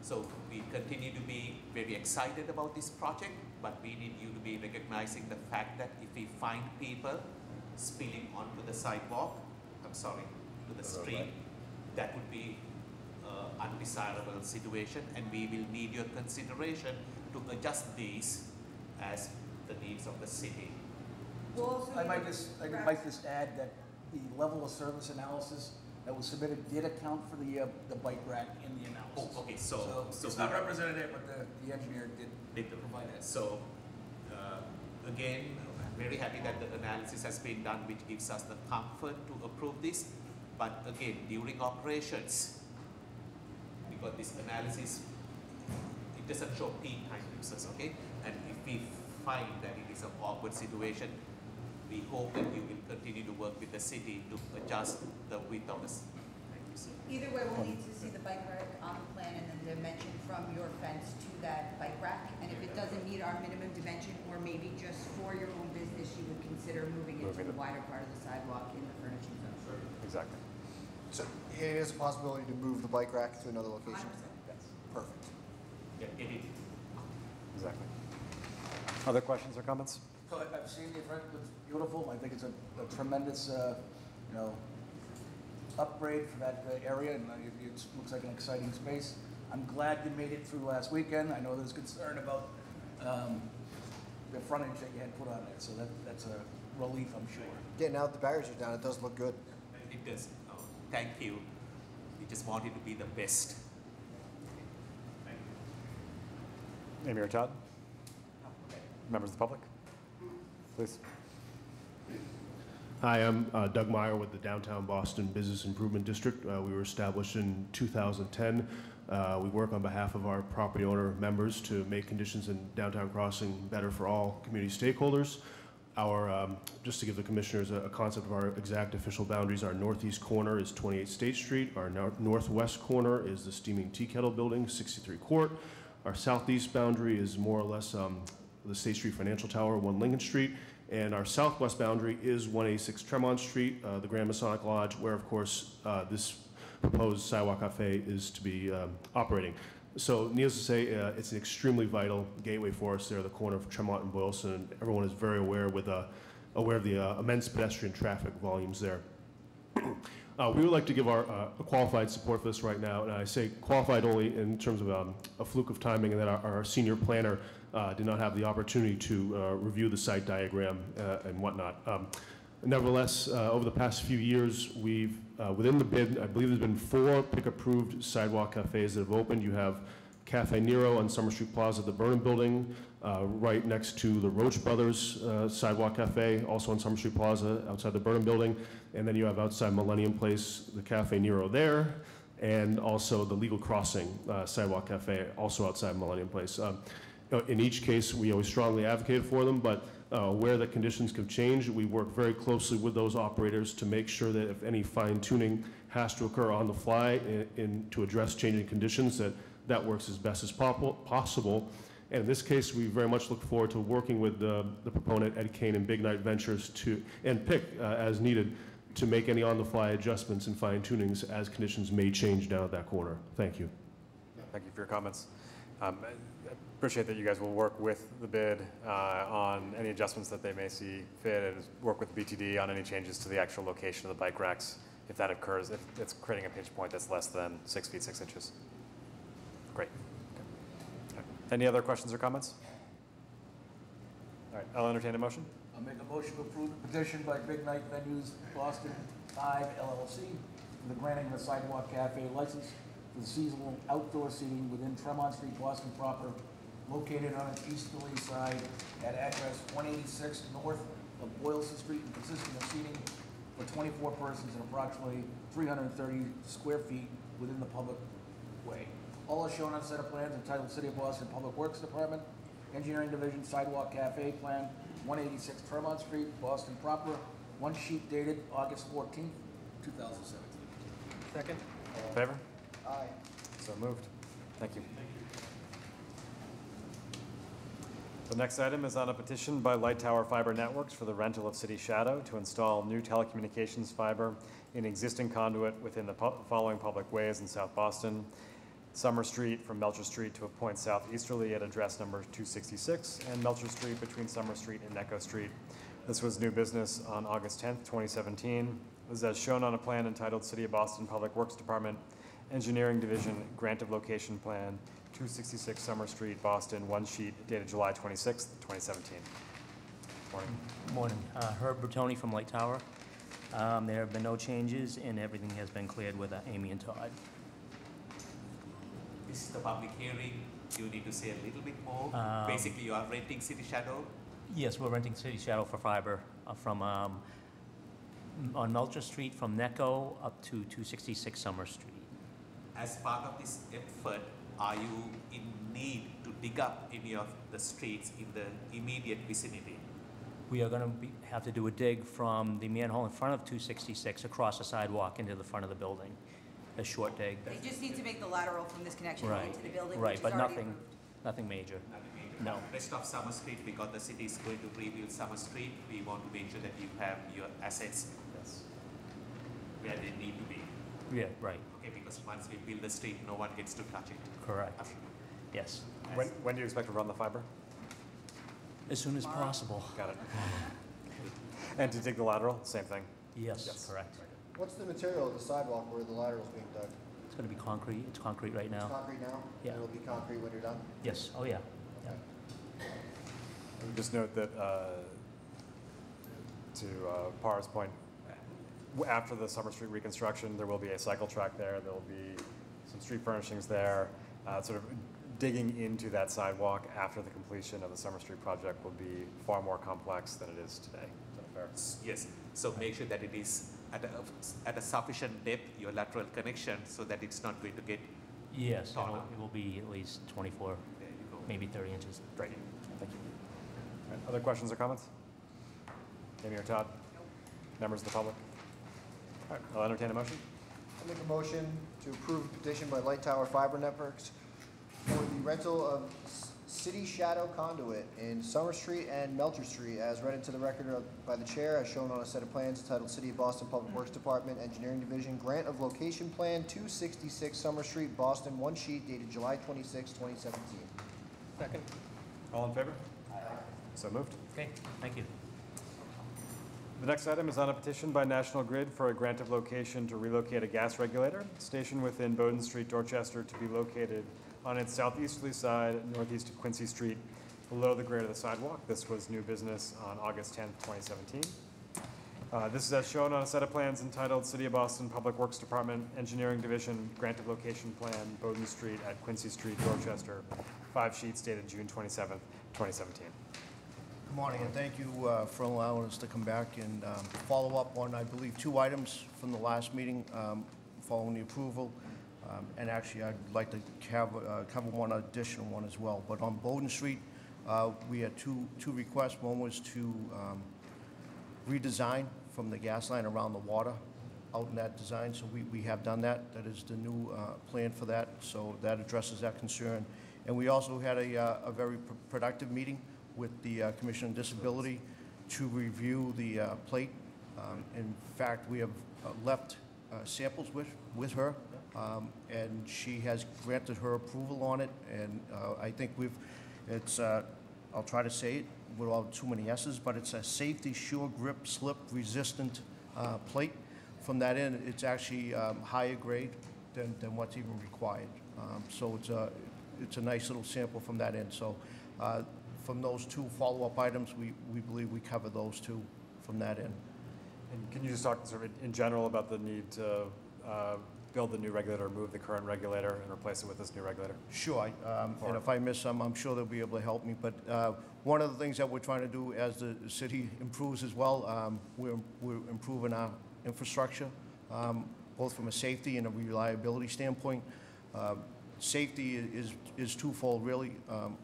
So we continue to be very excited about this project, but we need you to be recognizing the fact that if we find people spilling onto the sidewalk, I'm sorry, to the street, that would be uh, undesirable situation, and we will need your consideration to adjust these as the needs of the city. We'll also I might just, I might just add that the level of service analysis that was submitted did account for the, uh, the bike rack in the analysis. Oh, okay, so- so It's not representative, but the, the engineer did Did provide that. So, uh, again, I'm very happy that the analysis has been done, which gives us the comfort to approve this. But again, during operations, because this analysis, it doesn't show peak time uses, okay? And if we find that it is an awkward situation, we hope that you will continue to work with the city to adjust the width of the, s- thank you, sir. Either way, we'll need to see the bike rack on the plan and the dimension from your fence to that bike rack. And if it doesn't meet our minimum dimension, or maybe just for your own business, you would consider moving it to the it. wider part of the sidewalk in the furnishing zone. Exactly. So it is a possibility to move the bike rack to another location? 100%. Perfect. Yeah, it is. Exactly. Other questions or comments? So I- I've seen the front, it's beautiful, I think it's a a tremendous, uh, you know, upgrade for that uh, area, and uh, it it's- looks like an exciting space. I'm glad you made it through last weekend, I know there's concern about um, the frontage that you had put on it, so that, that's a relief, I'm sure. Yeah, now the barriers are down, it does look good. It does. Oh, thank you. We just want it to be the best. Amy or Todd? Members of the public? Please. Hi, I'm uh, Doug Meyer with the Downtown Boston Business Improvement District. Uh, We were established in 2010. Uh, We work on behalf of our property owner members to make conditions in downtown crossing better for all community stakeholders. Our, um, just to give the commissioners a a concept of our exact official boundaries, our northeast corner is 28 State Street. Our nor- northwest corner is the Steaming Tea Kettle Building, 63 Court. Our southeast boundary is more or less um, the State Street Financial Tower, 1 Lincoln Street. And our southwest boundary is 186 Tremont Street, uh, the Grand Masonic Lodge, where, of course, uh, this proposed sidewalk cafe is to be um, operating. So needless to say, uh, it's an extremely vital gateway for us there, the corner of Tremont and Boylston. Everyone is very aware with, uh, aware of the uh, immense pedestrian traffic volumes there. Uh, we would like to give our qualified support for this right now, and I say qualified only in terms of um, a fluke of timing, and that our, our senior planner uh, did not have the opportunity to uh, review the site diagram uh, and whatnot. Um, nevertheless, uh, over the past few years, we've uh, within the BID, I believe there's been four PIC-approved sidewalk cafes that have opened. You have Caffè Nero on Summer Street Plaza, the Burnham Building, right next to the Roche Brothers Sidewalk Cafe, also on Summer Street Plaza, outside the Burnham Building. And then you have outside Millennium Place, the Caffè Nero there, and also the Legal Crossing uh, Sidewalk Cafe, also outside Millennium Place. Um, In each case, we always strongly advocate for them, but uh, where the conditions could change, we work very closely with those operators to make sure that if any fine tuning has to occur on the fly in, in, to address changing conditions, that that works as best as possible. And in this case, we very much look forward to working with the, the proponent, Ed Kane and Big Night Ventures to, and PIC uh, as needed to make any on-the-fly adjustments and fine tunings as conditions may change down at that corner. Thank you. Thank you for your comments. Um, Appreciate that you guys will work with the BID uh, on any adjustments that they may see fit, and work with BTD on any changes to the actual location of the bike racks, if that occurs, if it's creating a pinch point that's less than six feet, six inches. Great. Okay. Any other questions or comments? All right, I'll entertain a motion. I'll make a motion to approve the petition by Big Night Venues Boston Five LLC for the granting of a sidewalk cafe license for the seasonal outdoor seating within Tremont Street, Boston proper, located on its easterly side at address one eighty-six north of Boylston Street and consisting of seating for twenty-four persons and approximately three hundred and thirty square feet within the public way. All is shown on set of plans entitled City of Boston Public Works Department, Engineering Division Sidewalk Cafe Plan, 186 Tremont Street, Boston proper, one sheet dated August 14th, 2017. Second? All in favor? Aye. So moved. Thank you. The next item is on a petition by Lightower Fiber Networks for the rental of City Shadow to install new telecommunications fiber in existing conduit within the pu- following public ways in South Boston. Summer Street from Melcher Street to a point southeasterly at address number 266, and Melcher Street between Summer Street and Necco Street. This was new business on August 10th, 2017. This is as shown on a plan entitled City of Boston Public Works Department, Engineering Division, Grant of Location Plan, 266 Summer Street, Boston, one sheet dated July 26th, 2017. Morning. Morning. Uh, Herb Bertoni from Lightower. Um, There have been no changes, and everything has been cleared with uh, Amy and Todd. This is the public hearing. You need to say a little bit more. Um, Basically, you are renting City Shadow. Yes, we're renting City Shadow for fiber uh, from, um, on Melcher Street from Necco up to 266 Summer Street. As part of this effort, are you in need to dig up any of the streets in the immediate vicinity? We are going to have to do a dig from the manhole in front of 266 across the sidewalk into the front of the building, a short dig. They just need to make the lateral from this connection Right, into the building, which right, is but already nothing, approved. nothing major. No. Rest of Summer Street, because the city is going to rebuild Summer Street, we want to make sure that you have your assets where they need to be. Yeah, right, Okay, because once we build the street, no one gets to touch it. correct. Yes. When, when do you expect to run the fiber? As soon as possible. Got it. And to dig the lateral, same thing? Yes, Yes. correct. What's the material of the sidewalk where the lateral is being dug? It's going to be concrete, it's concrete right It's now. concrete now? Yeah. It'll be concrete when you're done? Yes, oh yeah. Just note that uh, to uh, Para's point, w- after the Summer Street reconstruction, there will be a cycle track there, there will be some street furnishings there. Uh, Sort of digging into that sidewalk after the completion of the Summer Street project will be far more complex than it is today. Is that fair? Yes, so make sure that it is at a, at a sufficient depth, your lateral connection, so that it's not going to get Yes, it'll- it will be at least 24, There you go. maybe 30 inches. Great, thank you. All right, Other questions or comments? Amy or Todd? Members of the public? All right, I'll entertain a motion. I make a motion to approve a petition by Lightower Fiber Networks for the rental of s- city shadow conduit in Summer Street and Melcher Street as read into the record of- by the chair as shown on a set of plans entitled City of Boston Public Works Department Engineering Division Grant of Location Plan two sixty-six Summer Street, Boston, one sheet dated July 26, twenty seventeen. Second? All in favor? Aye. So moved. Okay, thank you. The next item is on a petition by National Grid for a grant of location to relocate a gas regulator station within Bowdoin Street, Dorchester, to be located on its southeasterly side, northeast of Quincy Street, below the grade of the sidewalk. This was new business on August 10th, 2017. Uh, This is as shown on a set of plans entitled City of Boston Public Works Department Engineering Division Grant of Location Plan, Bowdoin Street at Quincy Street, Dorchester, five sheets dated June 27th, 2017. Good morning, and thank you uh, for allowing us to come back and um, follow up on, I believe, two items from the last meeting um, following the approval. Um, And actually, I'd like to cover uh, cover one additional one as well. But on Bowdoin Street, uh, we had two two requests. One was to um, redesign from the gas line around the water out in that design, so we, we have done that. That is the new uh, plan for that, so that addresses that concern. And we also had a, uh, a very pr- productive meeting with the uh, Commission on Disability to review the uh, plate. Um, In fact, we have uh, left uh, samples with, with her, um, and she has granted her approval on it, and uh, I think we've, it's, I'll try to say it without too many S's, but it's a safety sure grip slip resistant plate. From that end, it's actually um, higher grade than, than what's even required. Um, So it's a, it's a nice little sample from that end. So uh, from those two follow-up items, we, we believe we cover those two from that end. And can you just talk sort of in general about the need to uh, build the new regulator, move the current regulator, and replace it with this new regulator? Sure, um, and if I miss some, I'm sure they'll be able to help me. But uh, one of the things that we're trying to do as the city improves as well, um, we're we're improving our infrastructure, um, both from a safety and a reliability standpoint. Uh, Safety is is twofold, really, um,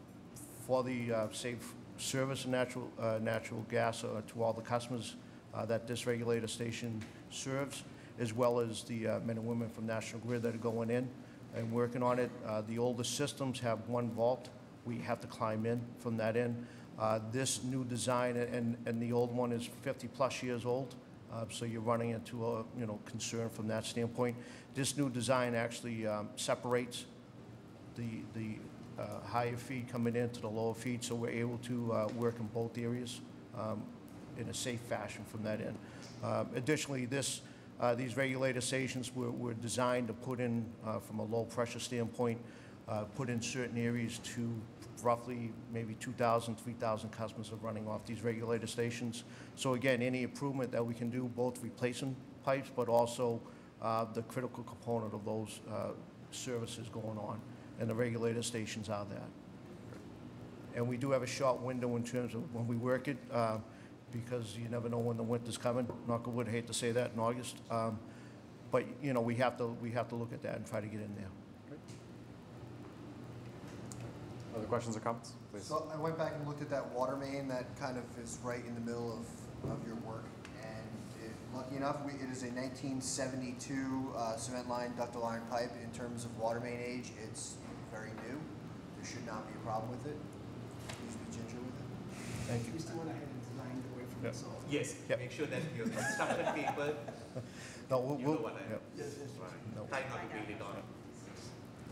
for the uh, safe service of natural uh, natural gas uh, to all the customers uh, that this regulator station serves, as well as the uh, men and women from National Grid that are going in and working on it. Uh, The older systems have one vault. We have to climb in from that end. This new design, and, and the old one is 50-plus years old, uh, so you're running into a, you know, concern from that standpoint. This new design actually um, separates the, the uh, higher feed coming into the lower feed, so we're able to uh, work in both areas um, in a safe fashion from that end. Uh, Additionally, this, uh, these regulator stations were, were designed to put in, uh, from a low-pressure standpoint, uh, put in certain areas to roughly maybe 2,000, 3,000 customers are running off these regulator stations. So again, any improvement that we can do, both replacing pipes, but also uh, the critical component of those services going on, and the regulator stations are that. And we do have a short window in terms of when we work it, uh, because you never know when the winter's coming. Knock on wood, hate to say that in August. Um, But, you know, we have to, we have to look at that and try to get in there. Other questions or comments? Please. So I went back and looked at that water main that kind of is right in the middle of, of your work. And it, lucky enough, we, it is a nineteen seventy-two, uh, cement line ductile iron pipe. In terms of water main age, it's very new. There should not be a problem with it. Please be ginger with it. Thank you. We still went ahead and designed away from Yep. the salt. Yes, make sure that your construction paper, No, we'll, you know we'll, what I, yep. Yes, yes, yes. No. try not to build it on.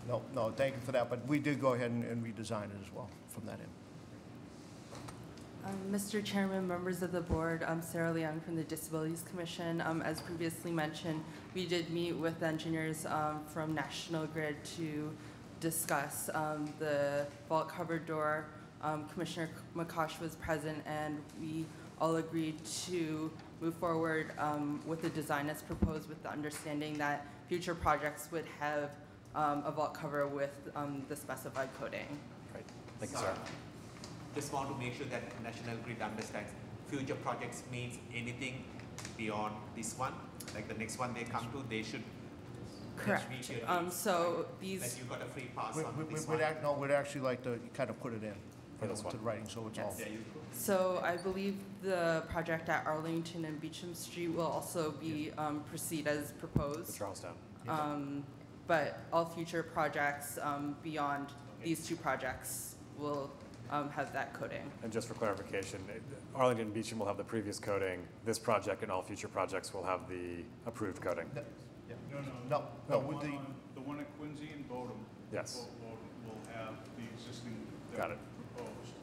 no, no, thank you for that, but we did go ahead and and redesign it as well from that end. Um, Mr. Chairman, members of the board, I'm Sarah Leung from the Disabilities Commission. Um, As previously mentioned, we did meet with engineers um, from National Grid to discuss um, the vault cover door. Um, Commissioner McCosh was present, and we all agreed to move forward um, with the design as proposed with the understanding that future projects would have um, a vault cover with um, the specified coating. Great. Thank you, sir. Just want to make sure that National Grid understands future projects means anything beyond this one. Like the next one they come to, they should. Correct. meet Um, needs, so right? these- That you got a free pass We- on we- this We'd one. act, no, we'd actually like to kind of put it in, For you know, this to one. writing, so it's all. Yes. There you go. So I believe the project at Arlington and Beacham Street will also be, um, proceed as The proposed. Charlestown. Um, but all future projects, um, beyond these two projects will, um, have that coating. And just for clarification, it- Arlington and Beacham will have the previous coating. This project and all future projects will have the approved coating. No, no. No, no, The with one the, on- The one at Quincy and Bowdoin. Yes. Will, will- will have the existing. that Got it. Proposed,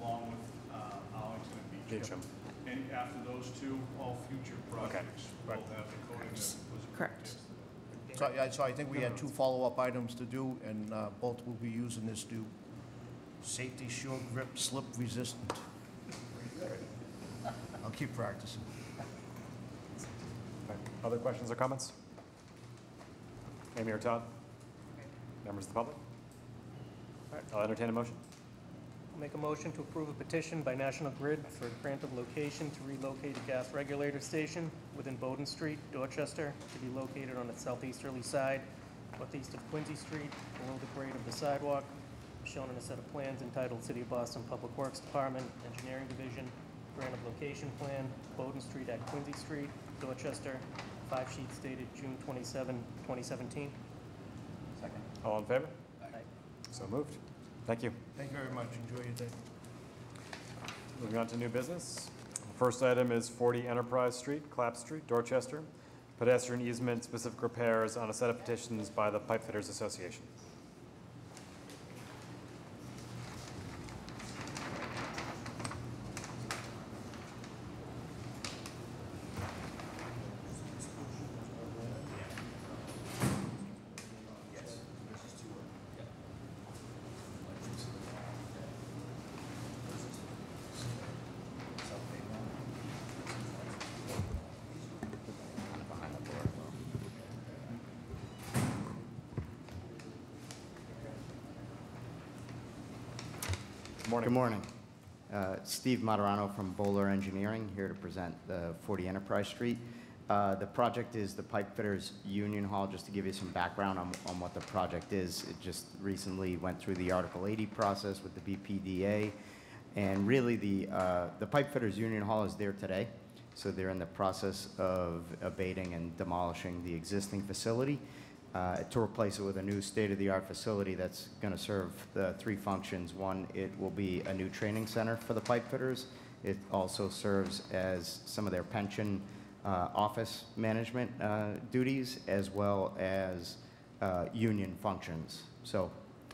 along with uh, Arlington and Beacham. Beacham. And after those two, all future projects will right. have the coating that was. approved. Correct. so I, so I think we had two follow-up items to do, and uh, both will be using this to safety sure grip slip resistant. I'll keep practicing. Okay. Other questions or comments? Amy or Todd? Members of the public? All right, I'll entertain a motion. I'll make a motion to approve a petition by National Grid for a grant of location to relocate a gas regulator station within Bowdoin Street, Dorchester, to be located on its southeasterly side, northeast of Quincy Street, below the grade of the sidewalk, shown in a set of plans entitled City of Boston Public Works Department, Engineering Division, grant of location plan, Bowdoin Street at Quincy Street, Dorchester, five sheets dated June 27, 2017. Second. All in favor? Aye. So moved. Thank you. Thank you very much, enjoy your day. Moving on to new business. First item is 40 Enterprise Street, Clapp Street, Dorchester. Pedestrian easement specific repairs on a set of petitions by the Pipe Fitters Association. Morning. Good morning. Uh, Steve Materano from Bohler Engineering, here to present the 40 Enterprise Street. Uh, The project is the Pipe Fitters Union Hall, just to give you some background on on what the project is. It just recently went through the Article 80 process with the BPDA, and really, the uh, the Pipe Fitters Union Hall is there today, so they're in the process of abating and demolishing the existing facility uh, to replace it with a new state-of-the-art facility that's going to serve the three functions. One, it will be a new training center for the pipe fitters. It also serves as some of their pension uh, office management uh, duties, as well as uh, union functions. So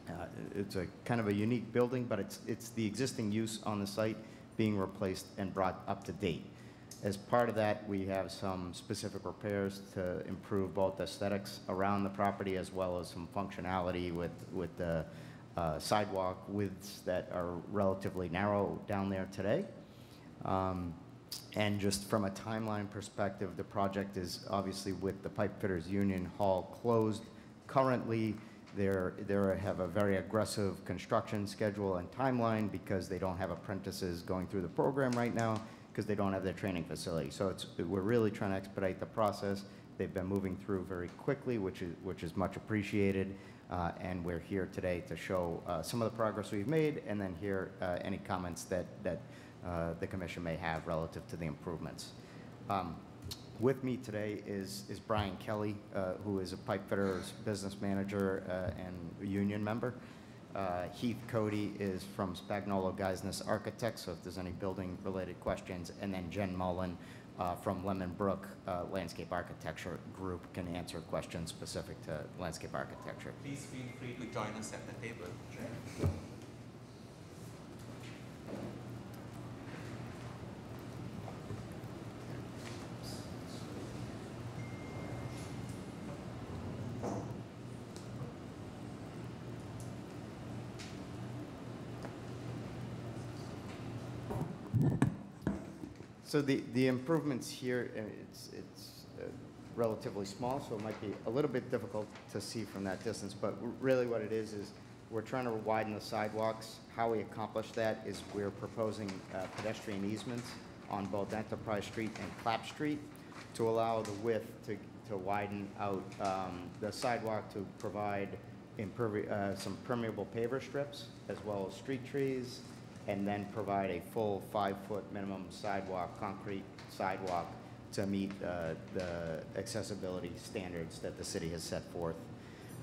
uh, it's a kind of a unique building, but it's, it's the existing use on the site being replaced and brought up to date. As part of that, we have some specific repairs to improve both aesthetics around the property as well as some functionality with, with the uh, sidewalk widths that are relatively narrow down there today. Um, And just from a timeline perspective, the project is obviously with the Pipe Fitters Union Hall closed. Currently, they're, they're, have a very aggressive construction schedule and timeline because they don't have apprentices going through the program right now because they don't have their training facility. So it's, we're really trying to expedite the process. They've been moving through very quickly, which is, which is much appreciated. Uh, and we're here today to show uh, some of the progress we've made and then hear uh, any comments that, that uh, the commission may have relative to the improvements. Um, with me today is, is Brian Kelly, uh, who is a pipe fitters business manager uh, and union member. Uh, Heath Cody is from Spagnolo Gisness Architects, so if there's any building-related questions, and then Jen Mullen uh, from Lemon Brook uh, Landscape Architecture Group can answer questions specific to landscape architecture. Please feel free to join us at the table. Sure. So the, the improvements here, uh, it's, it's uh, relatively small, so it might be a little bit difficult to see from that distance, but really what it is, is we're trying to widen the sidewalks. How we accomplish that is we're proposing uh, pedestrian easements on both Enterprise Street and Clapp Street to allow the width to, to widen out um, the sidewalk to provide uh, some permeable paver strips, as well as street trees, and then provide a full five-foot minimum sidewalk, concrete sidewalk, to meet uh, the accessibility standards that the city has set forth.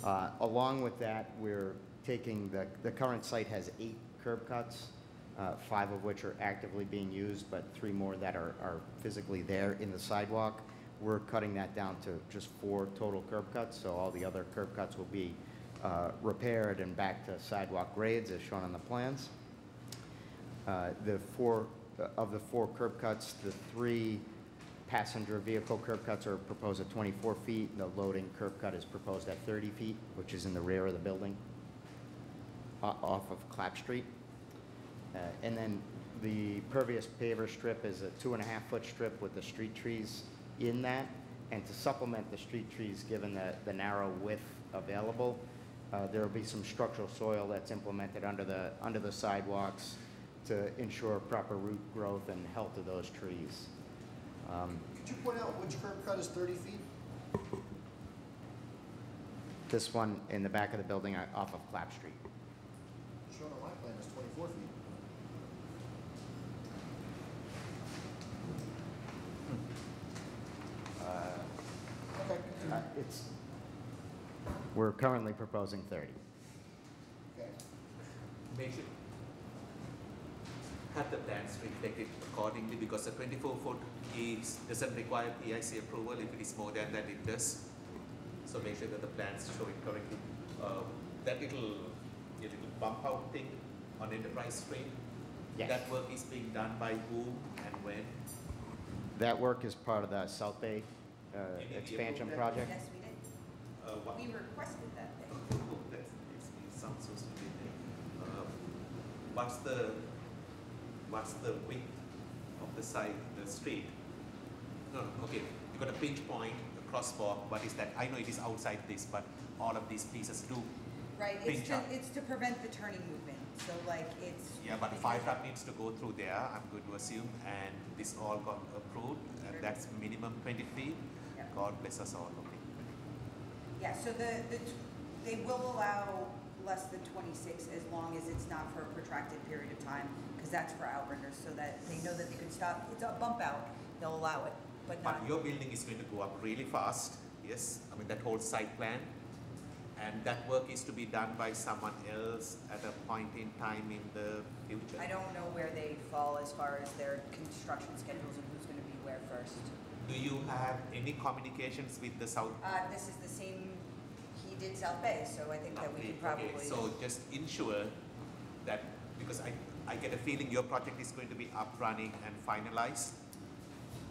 Uh, Along with that, we're taking, the, the current site has eight curb cuts, uh, five of which are actively being used, but three more that are, are physically there in the sidewalk. We're cutting that down to just four total curb cuts, so all the other curb cuts will be uh, repaired and back to sidewalk grades as shown on the plans. Uh, The four, of the four curb cuts, the three passenger vehicle curb cuts are proposed at 24 feet. and The loading curb cut is proposed at 30 feet, which is in the rear of the building, off of Clapp Street. Uh, And then the pervious paver strip is a two and a half foot strip with the street trees in that. And to supplement the street trees, given the, the narrow width available, uh, there will be some structural soil that's implemented under the, under the sidewalks to ensure proper root growth and health of those trees. Um, Could you point out which curb cut is thirty feet? This one in the back of the building uh, off of Clapp Street. Shown on my plan is twenty-four feet. Okay. Uh, It's, we're currently proposing 30. Okay. Make sure, have the plans reflected accordingly, because the twenty-four foot is, doesn't require PIC approval, if it is more than that, it does. So make sure that the plans show it correctly. Uh, That little, little bump out thing on Enterprise Street, Yes. that work is being done by whom and when? That work is part of the South Bay uh, expansion project. Yes, we did. Uh, what- We requested that thing. That's, it's- it sounds so stupid. Uh, What's the, what's the width of the side, the street? No, no, okay, you got a pinch point, a crosswalk, what is that? I know it is outside this, but all of these pieces do. Right, it's Pinch to, up. it's to prevent the turning movement, so like it's. Yeah, but fire truck needs to go through there, I'm going to assume, and this all got approved, and that's minimum twenty feet. Yeah. God bless us all, okay. Yeah, so the, the, t- they will allow less than twenty-six as long as it's not for a protracted period of time, because that's for outriggers, so that they know that they could stop, it's a bump out, they'll allow it, but not. But your building is going to go up really fast, yes, I mean, that whole site plan. And that work is to be done by someone else at a point in time in the future. I don't know where they fall as far as their construction schedules and who's gonna be where first. Do you have any communications with the South? Uh, this is the same, he did South Bay, so I think that we Okay, could probably. okay, So just ensure that, because I, I get a feeling your project is going to be up, running and finalized.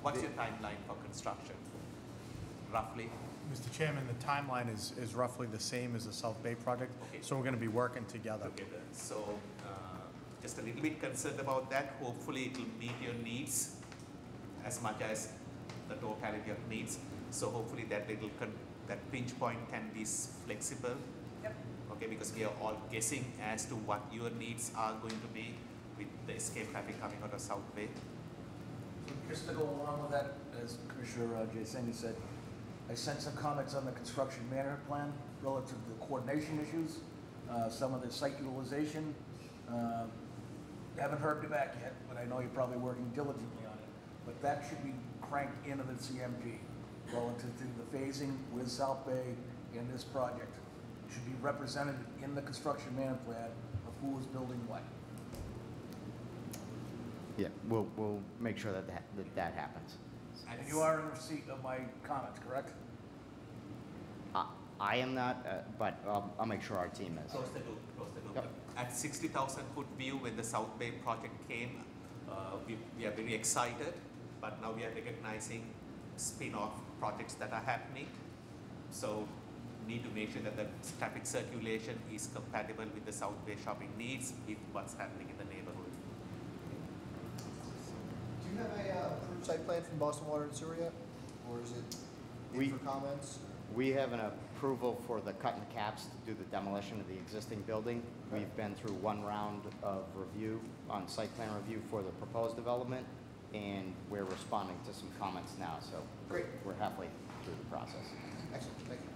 What's your timeline for construction, roughly? Mr. Chairman, the timeline is, is roughly the same as the South Bay project, Okay. so we're going to be working together. together. So, uh, just a little bit concerned about that. Hopefully, it will meet your needs as much as the totality of needs. So hopefully, that little con- that pinch point can be flexible. Yep. Okay, because we are all guessing as to what your needs are going to be with the escape traffic coming out of South Bay. Just to go along with that, as Commissioner uh, Jayasinghe said, I sent some comments on the construction management plan relative to the coordination issues, uh, some of the site utilization. Uh, Haven't heard back yet, but I know you're probably working diligently on it. But that should be cranked into the CMP relative to the phasing with South Bay in this project. Should be represented in the construction management plan of who is building what. Yeah, we'll, we'll make sure that that, that that happens. And you are in receipt of my comments, correct? I, I am not, uh, but I'll, I'll make sure our team is. Close the loop, close the loop. Yep. At 60,000 foot view, when the South Bay project came, uh, we, we are very excited, but now we are recognizing spin-off projects that are happening. So need to make sure that the traffic circulation is compatible with the South Bay shopping needs, with what's happening in the neighborhood. Do you you have a uh, approved site plan from Boston Water and Sewer yet? Or is it We- in for comments? We have an approval for the cut and caps to do the demolition of the existing building. We've been through one round of review on site plan review for the proposed development, and we're responding to some comments now, so. Great. We're halfway through the process. Excellent, thank you.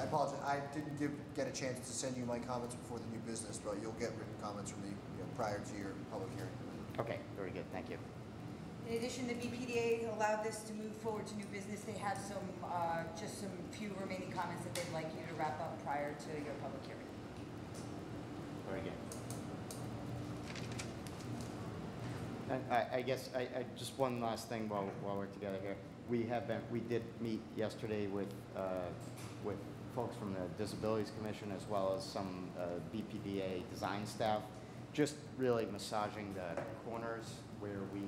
I apologize, I didn't give, get a chance to send you my comments before the new business, but you'll get written comments from me, you know, prior to your public hearing. Okay, very good, thank you. In addition, the BPDA allowed this to move forward to new business. They have some, uh, just some few remaining comments that they'd like you to wrap up prior to your public hearing. Very good. And I, I guess, I, I, just one last thing while, while we're together here. We have been, we did meet yesterday with, uh, with folks from the Disabilities Commission as well as some, uh, BPDA design staff. Just really massaging the corners where we,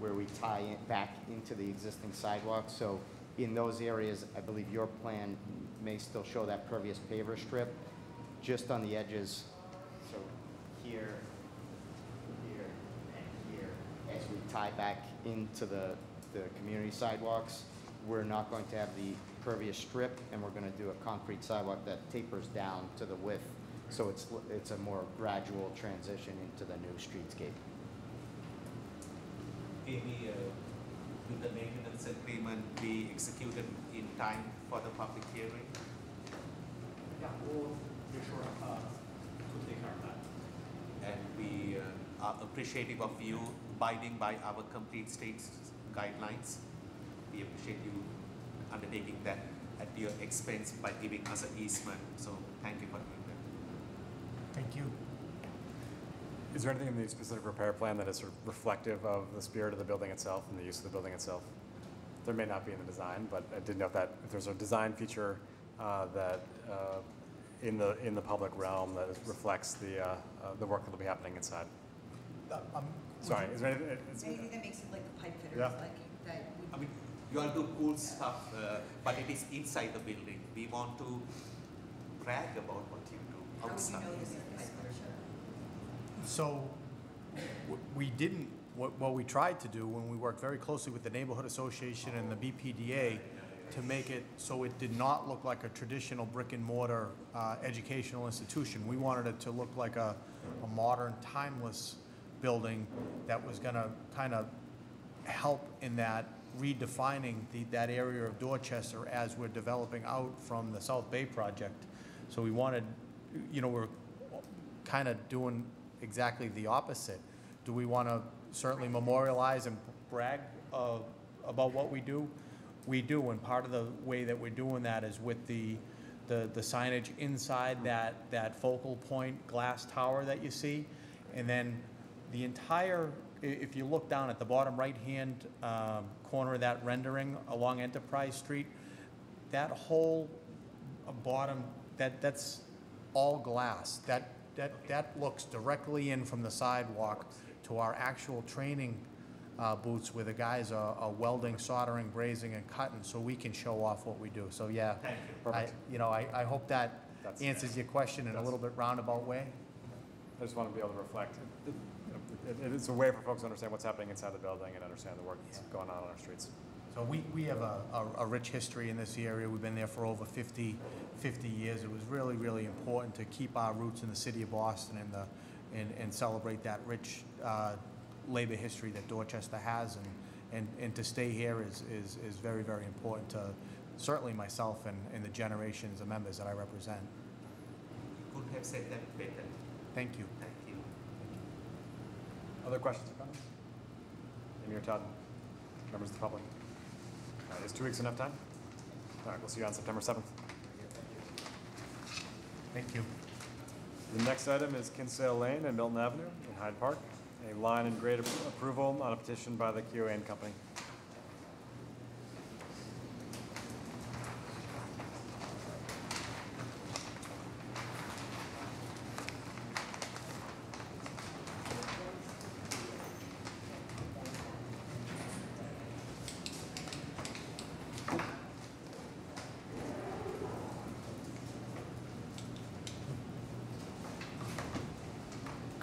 where we tie it back into the existing sidewalk. So in those areas, I believe your plan may still show that pervious paver strip, just on the edges. So here, here, and here, as we tie back into the, the community sidewalks, we're not going to have the pervious strip, and we're gonna do a concrete sidewalk that tapers down to the width, so it's, it's a more gradual transition into the new streetscape. Amy, uh, will the maintenance agreement be executed in time for the public hearing? Yeah, we'll be sure uh, to take our time. And we uh, are appreciative of you abiding by our Complete Streets guidelines. We appreciate you undertaking that at your expense by giving us an easement. So thank you for doing that. Thank you. Is there anything in the specific repair plan that is sort of reflective of the spirit of the building itself and the use of the building itself? There may not be in the design, but I did note that if there's a design feature uh, that uh, in the in the public realm that is- reflects the uh, uh, the work that will be happening inside. Uh, um, Sorry, is there anything? it's- Anything that makes it like the pipe fitters, Yeah. like that would I mean, you all do cool stuff, uh, but it is inside the building. We want to brag about what So, we didn't, what, what we tried to do when we worked very closely with the Neighborhood Association and the BPDA to make it so it did not look like a traditional brick and mortar, uh, educational institution. We wanted it to look like a, a modern, timeless building that was gonna kind of help in that redefining the, that area of Dorchester as we're developing out from the South Bay project. So we wanted, you know, we're kind of doing exactly the opposite. Do we want to certainly memorialize and brag uh, about what we do? We do, and part of the way that we're doing that is with the, the the signage inside that, that focal point glass tower that you see. And then the entire, if you look down at the bottom right-hand um, corner of that rendering along Enterprise Street, that whole uh, bottom, that, that's all glass. That, that, that looks directly in from the sidewalk to our actual training uh, booths where the guys are are welding, soldering, brazing, and cutting, so we can show off what we do. So, yeah. Thank you. I, Perfect. you know, I, I hope that That's- answers your question in a little bit roundabout way. I just want to be able to reflect. It- it- It's a way for folks to understand what's happening inside the building and understand the work that's going on on our streets. So we, we have a, a, a rich history in this area. We've been there for over 50, 50 years. It was really, really important to keep our roots in the city of Boston and the, and, and celebrate that rich, uh, labor history that Dorchester has. And, and, and to stay here is, is, is very, very important to certainly myself and, and the generations of members that I represent. Couldn't have said that better. Thank you. Thank you. Other questions or comments? Amy or Todd? Members of the public? All right, Is two weeks enough time? All right, we'll see you on September 7th. Thank you. The next item is Kinsale Lane and Milton Avenue in Hyde Park. A line and grade appro- approval on a petition by the QAN Company.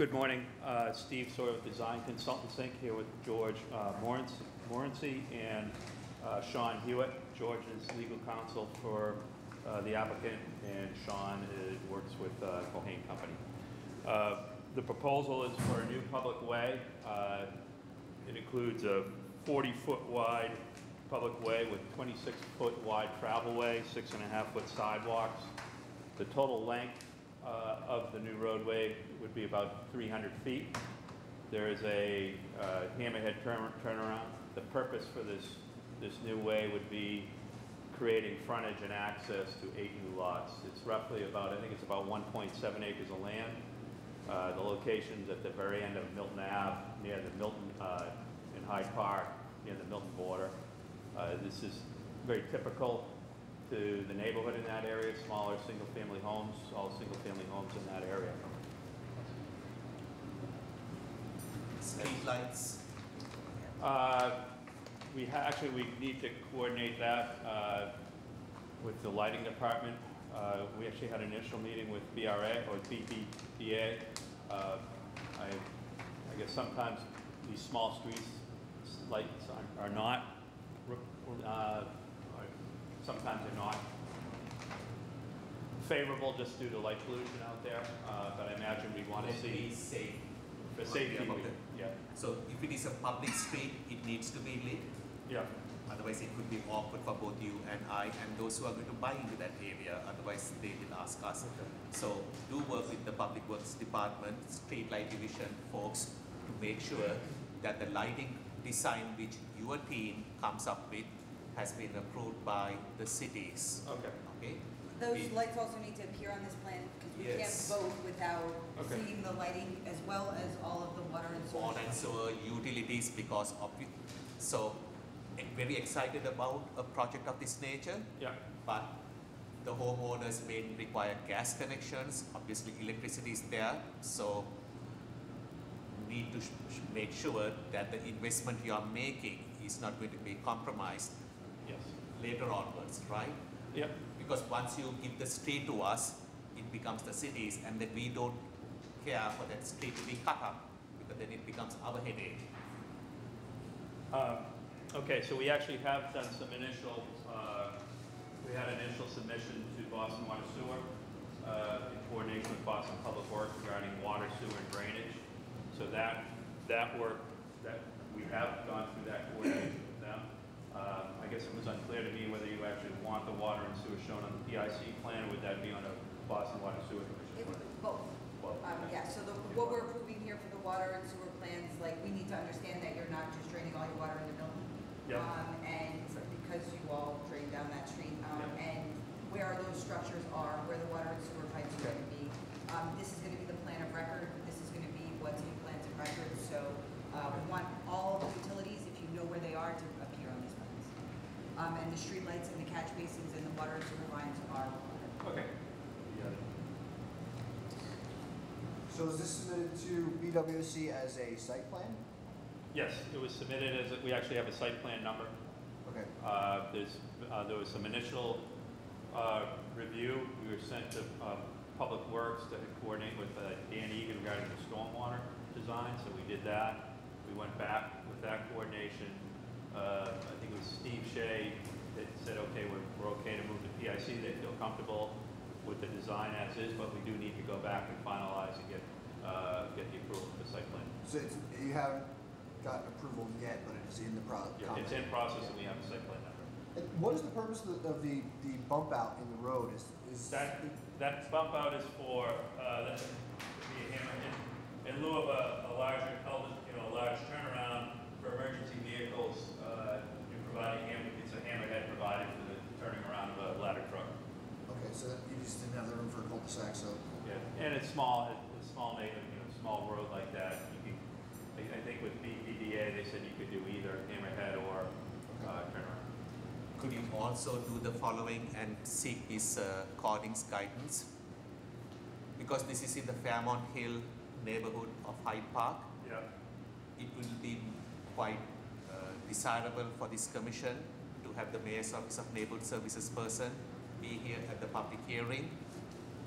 Good morning, uh, Steve Sawyer with Design Consultants Inc., here with George uh, Morency and uh, Sean Hewitt. George is legal counsel for uh, the applicant, and Sean is- works with uh, Cohane Company. Uh, The proposal is for a new public way. Uh, It includes a 40-foot wide public way with 26-foot wide travel way, six and a half foot sidewalks. The total length uh, of the new roadway would be about 300 feet. There is a uh, hammerhead turn- turnaround. The purpose for this, this new way would be creating frontage and access to eight new lots. It's roughly about, I think it's about 1.7 acres of land. Uh, The location's at the very end of Milton Ave, near the Milton, uh, in Hyde Park, near the Milton border. Uh, This is very typical to the neighborhood in that area, smaller single-family homes, all single-family homes in that area. Streetlights, Uh, We ha, actually, we need to coordinate that uh, with the lighting department. Uh, We actually had an initial meeting with BRA or BPDA. Uh, I, I guess sometimes these small streets, lights are- are not, uh, sometimes they're not favorable just due to light pollution out there, Uh, but I imagine we want to Let me see. say For one safety, thing about we- that. yeah. So if it is a public street, it needs to be lit. Yeah. Otherwise, it could be awkward for both you and I and those who are going to buy into that area. Otherwise, they will ask us. So do work with the Public Works Department, Street Light Division folks to make sure that the lighting design which your team comes up with has been approved by the cities. Okay. Okay? Those We- lights also need to appear on this plan, because we can't Yes. vote without Okay. seeing the lighting as well as all of the water and sewer. water and sewer utilities because of it. So, eh, very excited about a project of this nature. Yeah. But the homeowners may require gas connections, obviously electricity is there, so need to sh- sh- make sure that the investment you are making is not going to be compromised Yes. Later onwards, right? Yep. Because once you give the street to us, it becomes the cities, and then we don't care for that street to be cut up, because then it becomes our headache. Um, Okay, so we actually have done some initial, uh, we had an initial submission to Boston Water Sewer uh, in coordination with Boston Public Works regarding water, sewer, and drainage. So that, that work, that, we have gone through that coordination. Um, I guess it was unclear to me whether you actually want the water and sewer shown on the PIC plan, or would that be on a Boston Water and Sewer Commission? It would both. Um, yeah, so the, what we're approving here for the water and sewer plans, like, we need to understand that you're not just draining all your water into Milton. Yeah. Um, and because you all drain down that street, um, and where those structures are, where the water and sewer pipes are gonna be. Um, this is gonna be the plan of record, this is gonna be what's in plans of record, so, uh, we want all the utilities, if you know where they are, to appear on these plans. Um, and the streetlights and the catch basins and the water and sewer lines are required. Okay. You got it. So is this submitted to BWC as a site plan? Yes, it was submitted as, a- we actually have a site plan number. Okay. Uh, There's, uh, there was some initial uh, review. We were sent to uh, Public Works to coordinate with uh, Dan Egan regarding the stormwater design, so we did that. We went back with that coordination. Uh, I was Steve Shea that said, okay, we're, we're okay to move to PIC. They feel comfortable with the design as is, but we do need to go back and finalize and get, uh, get the approval for the site plan. So it's, you haven't got approval yet, but it's in the pro- Yeah, It's in process and we have a site plan number. And What is the purpose of the, of the, the bump out in the road? Is, is That, that bump out is for, uh, that's be a hammer, in, in lieu of a, a larger you know, a large turnaround for emergency vehicles, you provide a hammer, it's a hammerhead provided for the turning around of a ladder truck. okay, so that you just didn't have the room for a cul-de-sac, so Yeah, and it's small, it- it's small, maybe, you know, small road like that, you can, I, I think with BPDA, they said you could do either hammerhead or, uh, turnaround. Could you also do the following and seek his uh, Cordings guidance? Because this is in the Fairmount Hill neighborhood of Hyde Park. Yeah. It will be quite desirable for this commission to have the Mayor's Office of Neighborhood Services person be here at the public hearing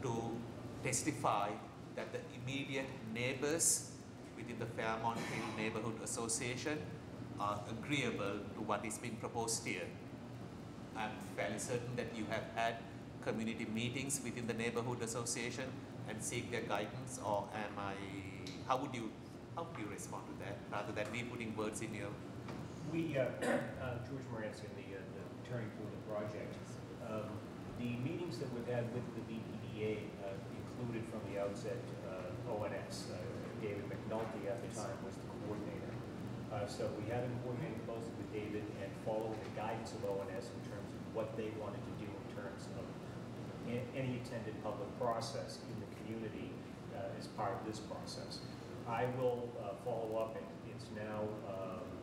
to testify that the immediate neighbors within the Fairmount Hill Neighborhood Association are agreeable to what is being proposed here. I'm fairly certain that you have had community meetings within the neighborhood association and seek their guidance, or am I, how would you, how would you respond to that, rather than me putting words in your We, uh, uh, George Moransky, the, uh, the attorney for the project, um, the meetings that we've had with the BPDA uh, included from the outset uh, ONS. Uh, David McNulty at the time was the coordinator. So we have been coordinating closely with David and following the guidance of ONS in terms of what they wanted to do in terms of any attended public process in the community as part of this process. I will follow up, and it's now um,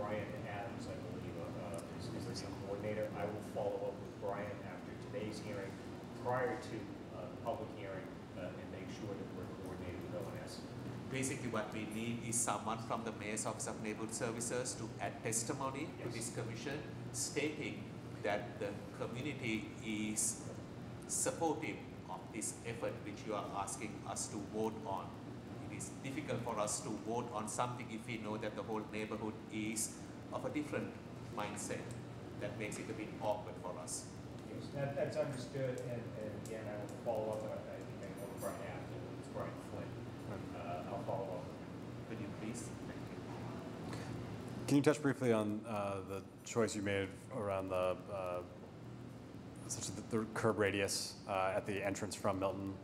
Brian Adams, I believe, uh, is is the coordinator. I will follow up with Brian after today's hearing, prior to uh, the public hearing, uh, and make sure that we're coordinated with ONS. Basically, what we need is someone from the Mayor's Office of Neighborhood Services to add testimony to this commission stating that the community is supportive of this effort which you are asking us to vote on. It is difficult for us to vote on something if we know that the whole neighborhood is of a different mindset. That makes it a bit awkward for us. Yes, that, that's understood, and, and again, I will follow up, I I think I know Brian after, it's Brian Flynn. Uh, I'll follow up. Could you please? Thank you. Can you touch briefly on uh, the choice you made around the, uh, such as the the curb radius uh, at the entrance from Milton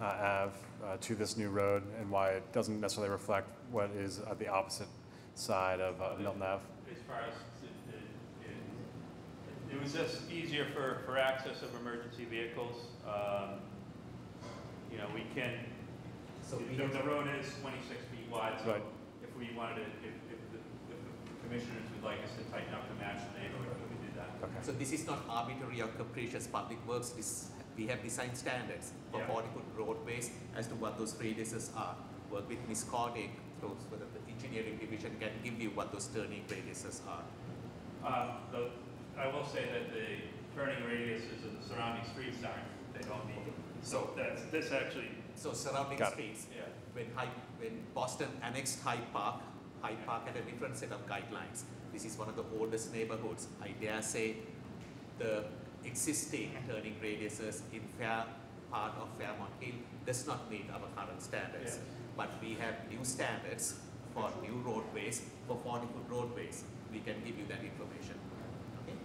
Ave uh, to this new road, and why it doesn't necessarily reflect what is at the opposite side of uh, Milton Ave? As far as, it- it- it- it was just easier for, for access of emergency vehicles. Um, You know, we can, So we the, have- the road is twenty-six feet wide, so Right. if we wanted to, if, if the, if the commissioners would like us to tighten up to match the neighborhood, we could do that. Okay. So this is not arbitrary or capricious public works, this, we have designed standards for Yeah. forty foot roadways as to what those radiuses are. Work with Ms. Cordic, those, whether the engineering division can give you what those turning radiuses are. Um, the, I will say that the turning radiuses of the surrounding streets aren't, they don't meet. So that's, this actually, So surrounding Got streets, yeah. when Hyde, when Boston annexed Hyde Park, Hyde Park had a different set of guidelines. This is one of the oldest neighborhoods. I dare say the existing turning radiuses in fair part of Fairmount Hill does not meet our current standards. Yes. But we have new standards for new roadways, for forty foot roadways. We can give you that information. Okay?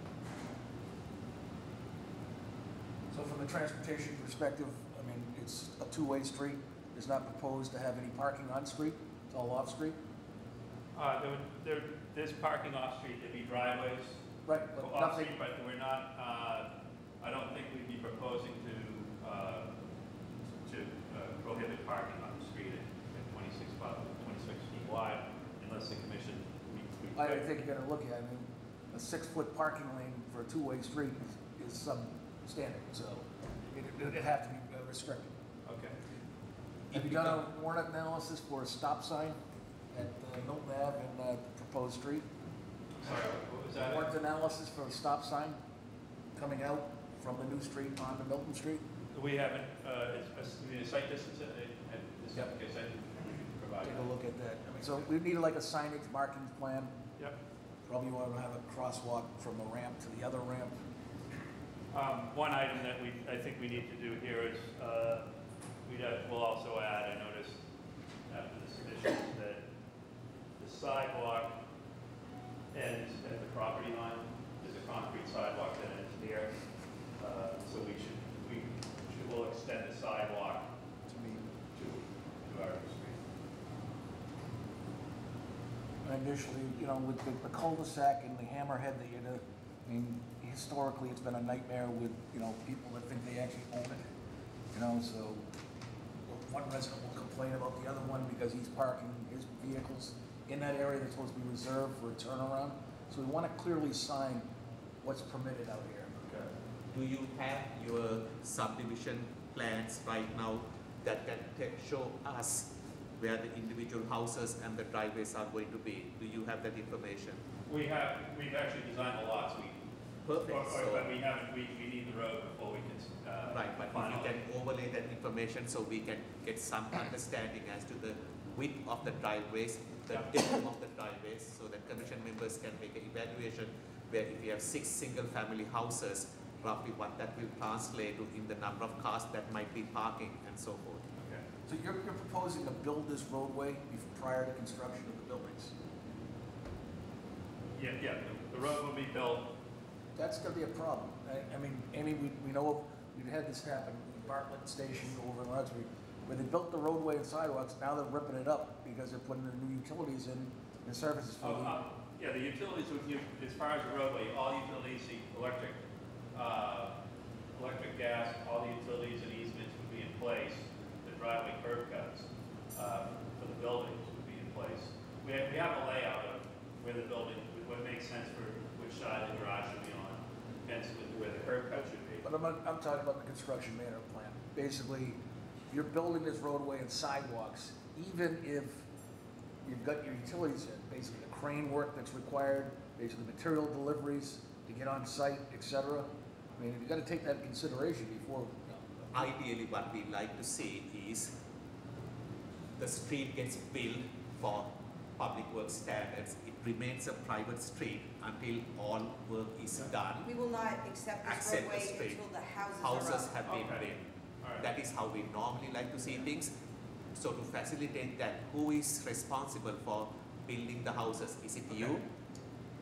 So from the transportation perspective, I mean, it's a two-way street. It's not proposed to have any parking on street. It's all off-street. uh, there, would- there, there's parking off-street, there'd be driveways. Right, but nothing, Off-street, but we're not, uh, I don't think we'd be proposing to, uh, to uh, prohibit parking on the street at at 26, fi- 26 feet wide unless the commission, we, we. I think you gotta look at, I mean, a six-foot parking lane for a two-way street is, is some standard, so it, it'd have to be uh, restricted. Okay. Have you done a warrant analysis for a stop sign at uh, Milton Ave and uh, proposed street? Sorry, what was that? Warrant analysis for a stop sign coming out from the new street onto Milton Street? We haven't, uh, it's, it's- you mean a site distance at, at this, Yep. okay, site, we can provide Take a look at that. So we need like a signage markings plan. Yep. Probably want to have a crosswalk from the ramp to the other ramp. Um, one item that we, I think we need to do here is, uh, we, will also add, I noticed after this addition, that the sidewalk ends at the property line. There's a concrete sidewalk that ends there. Uh, so we should, we should, we'll extend the sidewalk To me, to, to our street. initially, you know, with the- the cul-de-sac and the hammerhead that you're, I mean, historically, it's been a nightmare with, you know, people that think they actually own it. You know, so one resident will complain about the other one because he's parking his vehicles in that area that's supposed to be reserved for a turnaround. So we want to clearly sign what's permitted out here. Okay. Do you have your subdivision plans right now that can show us where the individual houses and the driveways are going to be? Do you have that information? We have, we've actually designed the lots, we, Perfect, or- or- so- but we haven't, we, we need the road before we can, uh. Right, but if you can overlay that information information so we can get some understanding as to the width of the driveways, the depth of the driveways, so that commission members can make an evaluation where if you have six single-family houses, roughly what that will translate to in the number of cars that might be parking and so forth. So you're, you're proposing to build this roadway prior to construction of the buildings? Yeah, yeah, the- the road will be built, That's gonna be a problem. I, I mean, Amy, we, we know, we've had this happen, Bartlett Station over in Roxbury, where they built the roadway and sidewalks, now they're ripping it up because they're putting the new utilities in, and services for Oh, the. uh, Yeah, the utilities, would you, as far as the roadway, all utilities, the electric, uh, electric, gas, all the utilities and easements would be in place. The driveway curb cuts, uh, for the buildings would be in place. We have, we have a layout of where the building, what makes sense for which side the garage should be on, hence where the curb cut should be. But I'm, I'm talking about the construction management plan. Basically, you're building this roadway and sidewalks, even if you've got your utilities in, basically the crane work that's required, basically the material deliveries to get on site, et cetera. I mean, you've got to take that in consideration before, Ideally, what we like to see is the street gets built for public works standards. It remains a private street until all work is done. We will not accept this Accept the roadway street. until the houses are Houses up. have been Okay. built. All right. That is how we normally like to see things. So to facilitate that, who is responsible for building the houses? Is it you?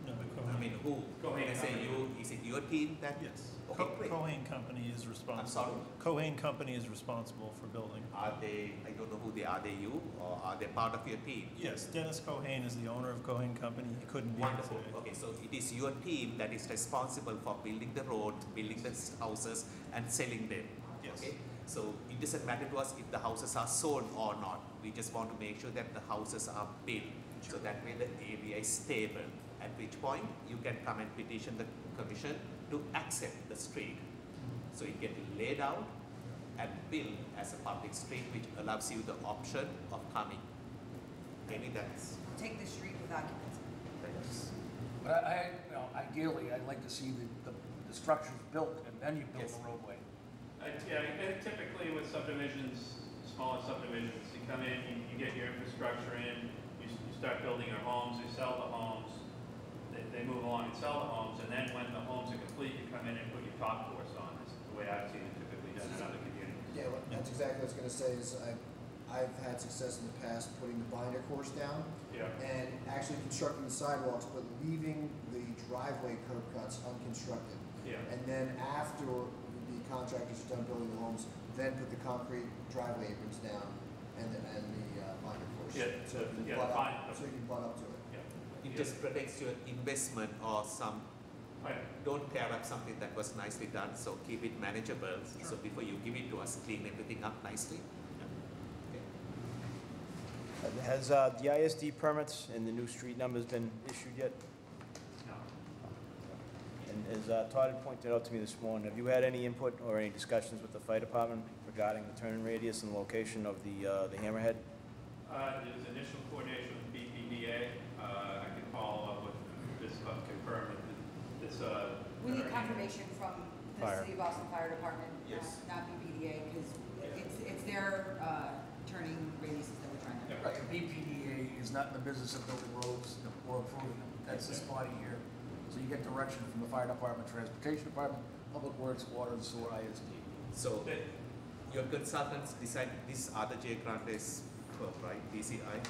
No, I mean, who? Cohen When I say you, is it your team that? Yes. Okay, Co- great. Cohen Company is responsible. I'm sorry? Cohen Company is responsible for building. Are they, I don't know who they are, are they you or are they part of your team? Yes, Dennis Cohen is the owner of Cohen Company. He couldn't be here Wonderful. today. Okay, so it is your team that is responsible for building the road, building the houses, and selling them. Yes. Okay, so it doesn't matter to us if the houses are sold or not. We just want to make sure that the houses are built, so that way the area is stable. At which point you can come and petition the commission to accept the street. So it gets laid out and built as a public street, which allows you the option of coming. Maybe that's Take the street with occupancy. that's but I, I- you know, ideally, I'd like to see the, the, the structures built and then you build Yes. the roadway. Yeah, and typically with subdivisions, smaller subdivisions, you come in, you, you get your infrastructure in, you, you start building your homes, you sell the homes, they, they move along and sell the homes, and then when the homes are complete, you come in and put your top course on, is the way I've seen it typically done in other communities. Yeah, well, that's exactly what I was gonna say, is I, I've had success in the past putting the binder course down Yeah. and actually constructing the sidewalks, but leaving the driveway curb cuts unconstructed. Yeah. And then after contractors are done building the homes, then put the concrete driveway aprons down and the, and the uh, binder course. Yeah, So you can yeah, butt fine. up, so you can butt up to it. Yeah. It just protects your investment or some, Right. don't tear up something that was nicely done, so keep it manageable. So before you give it to us, clean everything up nicely. Has uh, the ISD permits and the new street numbers been issued yet? No. And as uh, Todd had pointed out to me this morning, have you had any input or any discussions with the fire department regarding the turn radius and location of the, uh, the hammerhead? Uh, there was initial coordination with BPDA, uh, I can follow up with this, uh, confirm that this, uh. We need confirmation from the Fire. City of Boston Fire Department, not- Yes. not BPDA, because it's, it's their uh, turning radiuses that we're trying to. Right, BPDA is not in the business of building roads or improving them. That's this body here. So you get direction from the fire department, transportation department, public works, water and sewer, ISD. So your consultants decide, these are the J. Grantes firm, uh, right, DCI?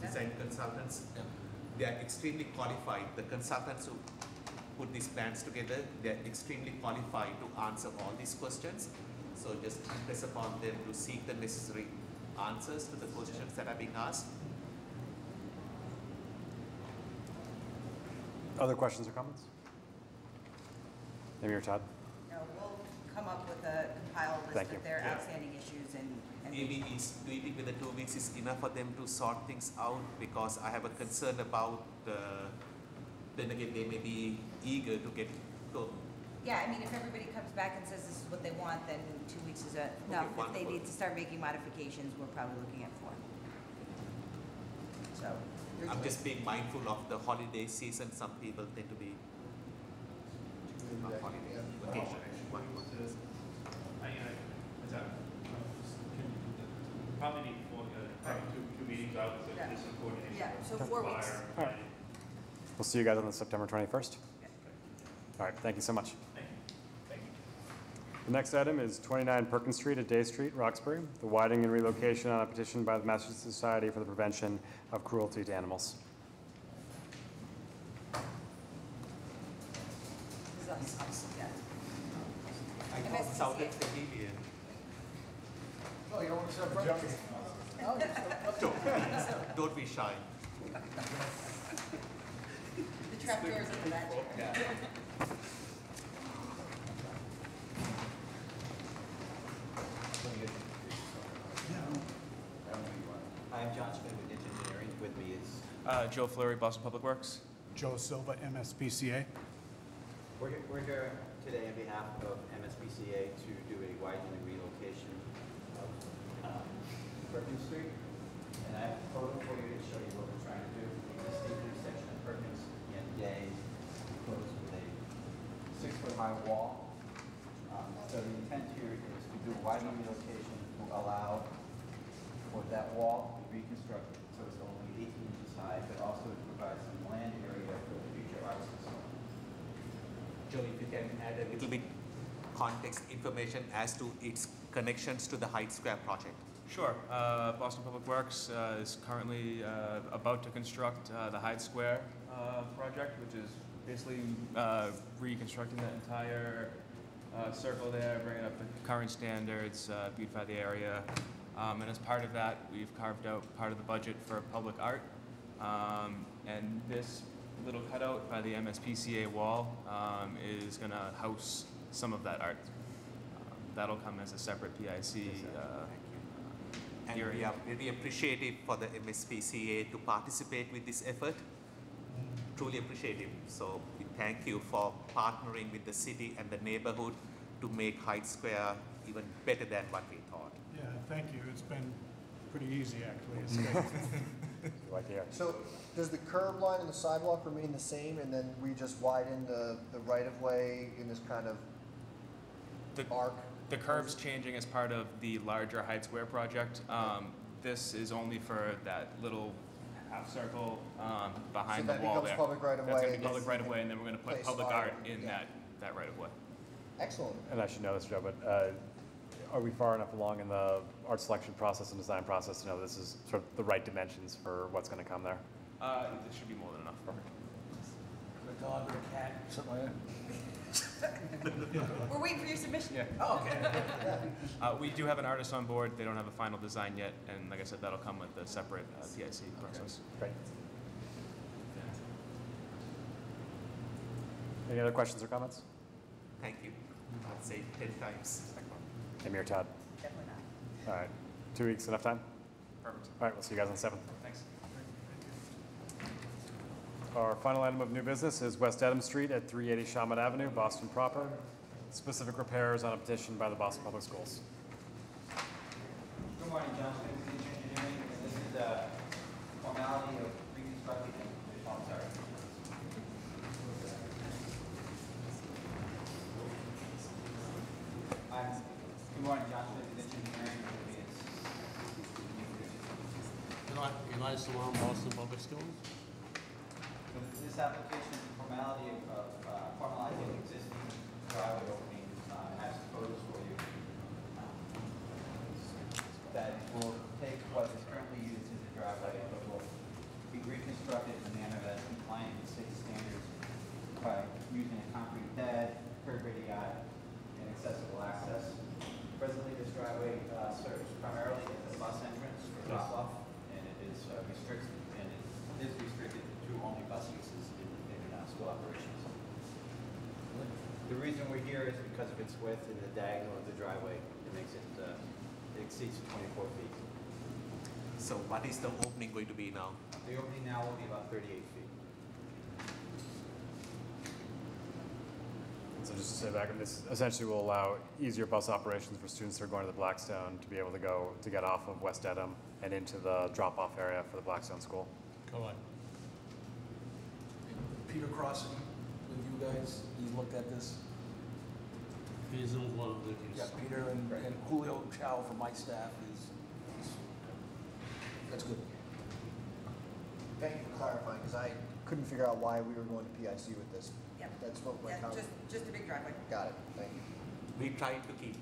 Design consultants. Yeah. They are extremely qualified. The consultants who put these plans together, they are extremely qualified to answer all these questions. So just press upon them to seek the necessary answers to the questions that are being asked. Other questions or comments? Maybe you're Todd? No, we'll come up with a compiled list Thank you. of their Yeah. outstanding issues and. and Maybe is, do you think whether two weeks is enough for them to sort things out? Because I have a concern about, uh, then again, they may be eager to get, to, Yeah, I mean, if everybody comes back and says this is what they want, then two weeks is a, no, Okay, if they wonderful. need to start making modifications, we're probably looking at four. So. Your I'm just being mindful of the holiday season, some people tend to be on holiday, vacation. I, what's that? Probably need four, uh, probably two, two meetings out, so Yeah. there's some coordination. Yeah, so with four weeks. All right. We'll see you guys on the September 21st. All right, thank you so much. The next item is 29 Perkins Street at Day Street, Roxbury, the widening and relocation on a petition by the Massachusetts Society for the Prevention of Cruelty to Animals. This is us, yeah. I MSPCA. thought sounded Sahivian. Oh, you don't want to serve breakfast? Don't, don't be shy. The trap doors in the back. I'm John Smith with Nitsch Engineering. With me is, Uh, Joe Fleury, Boston Public Works. Joe Silva, MSPCA. we're, we're here today on behalf of MSPCA to do a widening and relocation of um, Perkins Street. And I have a photo for you to show you what we're trying to do. Existing intersection of Perkins and Day closed with a six-foot-high wall. Um, So the intent here is to do a widening relocation to allow for that wall to be reconstructed, so it's only 18 inches high, but also to provide some land area for the future arts facility. Joe, if you can add a little bit context information as to its connections to the Hyde Square project. Sure. Uh, Boston Public Works uh, is currently uh, about to construct uh, the Hyde Square uh, project, which is basically uh, reconstructing that entire uh, circle there, bringing up the current standards, uh, beautify the area. Um, And as part of that, we've carved out part of the budget for public art. Um, And this little cutout by the MSPCA wall um, is going to house some of that art. Um, That'll come as a separate PIC uh, And we are very appreciative for the MSPCA to participate with this effort. Truly appreciative. So we thank you for partnering with the city and the neighborhood to make Hyde Square even better than what we thought. Yeah, thank you. It's been pretty easy, actually. It's great. Like here. So does the curb line and the sidewalk remain the same and then we just widen the, the right-of-way in this kind of The, arc? the curb's changing as part of the larger Hyde Square project. Um, This is only for that little half circle um, behind So the that wall becomes there. public right of That's way gonna be public right of way, and then we're gonna put place public fire, art in yeah. that, that right of way. Excellent. And I should know this, Joe, but uh, are we far enough along in the art selection process and design process to know this is sort of the right dimensions for what's going to come there? Uh, This should be more than enough. For a dog or a cat, something like that. We're waiting for your submission. Yeah. Oh, okay. Uh, We do have an artist on board. They don't have a final design yet, and like I said, that'll come with the separate uh, PIC process. Great. Any other questions or comments? Thank you. I'd say 10 times. Amir Todd? Definitely not. All right. Two weeks, enough time? Perfect. All right, we'll see you guys on the 7th. Thanks. Our final item of new business is West Dedham Street at 380 Shawmut Avenue, Boston proper. Specific repairs on a petition by the Boston Public Schools. Good morning, John Smith with Nitsch Engineering. And This is a formality of reconstructing, and- oh, I'm sorry. I'm, good morning, John Smith with Nitsch Engineering. With me is Eli Salon, Boston Public Schools. So This application is a formality of- of uh, formalizing existing driveway opening. Uh, I have some photos for you. That will take what is currently used as a driveway, but will be reconstructed in a manner that's compliant with city standards by using a concrete pad, curb radii, and accessible access. Presently, this driveway uh, serves primarily as a bus entrance for drop-off, and it is uh, restricted, and it is restricted to only bus uses in, in uh, school operations. The reason we're here is because of its width and the diagonal of the driveway. It makes it, uh, it exceeds 24 feet. So what is the opening going to be now? The opening now will be about 38 feet. So just to say back, this essentially will allow easier bus operations for students who are going to the Blackstone to be able to go, to get off of West Dedham and into the drop-off area for the Blackstone School. Go on. Peter Crossing with you guys, he's looked at this. He's in one of the. Yeah, Peter and and Julio Chow from my staff is, is That's good. Thank you for clarifying, because I couldn't figure out why we were going to PIC with this. Yep. That's what my Yeah, comment. just, just a big driveway. Got it, thank you. We try to keep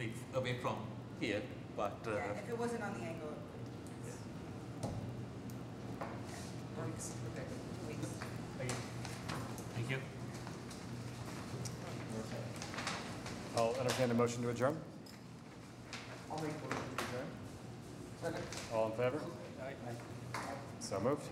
it away from here, but uh, Yeah, if it wasn't on the angle. Weeks, okay, weeks. Thank you. I'll entertain a motion to adjourn. I'll make a motion to adjourn. Second. All in favor? So moved.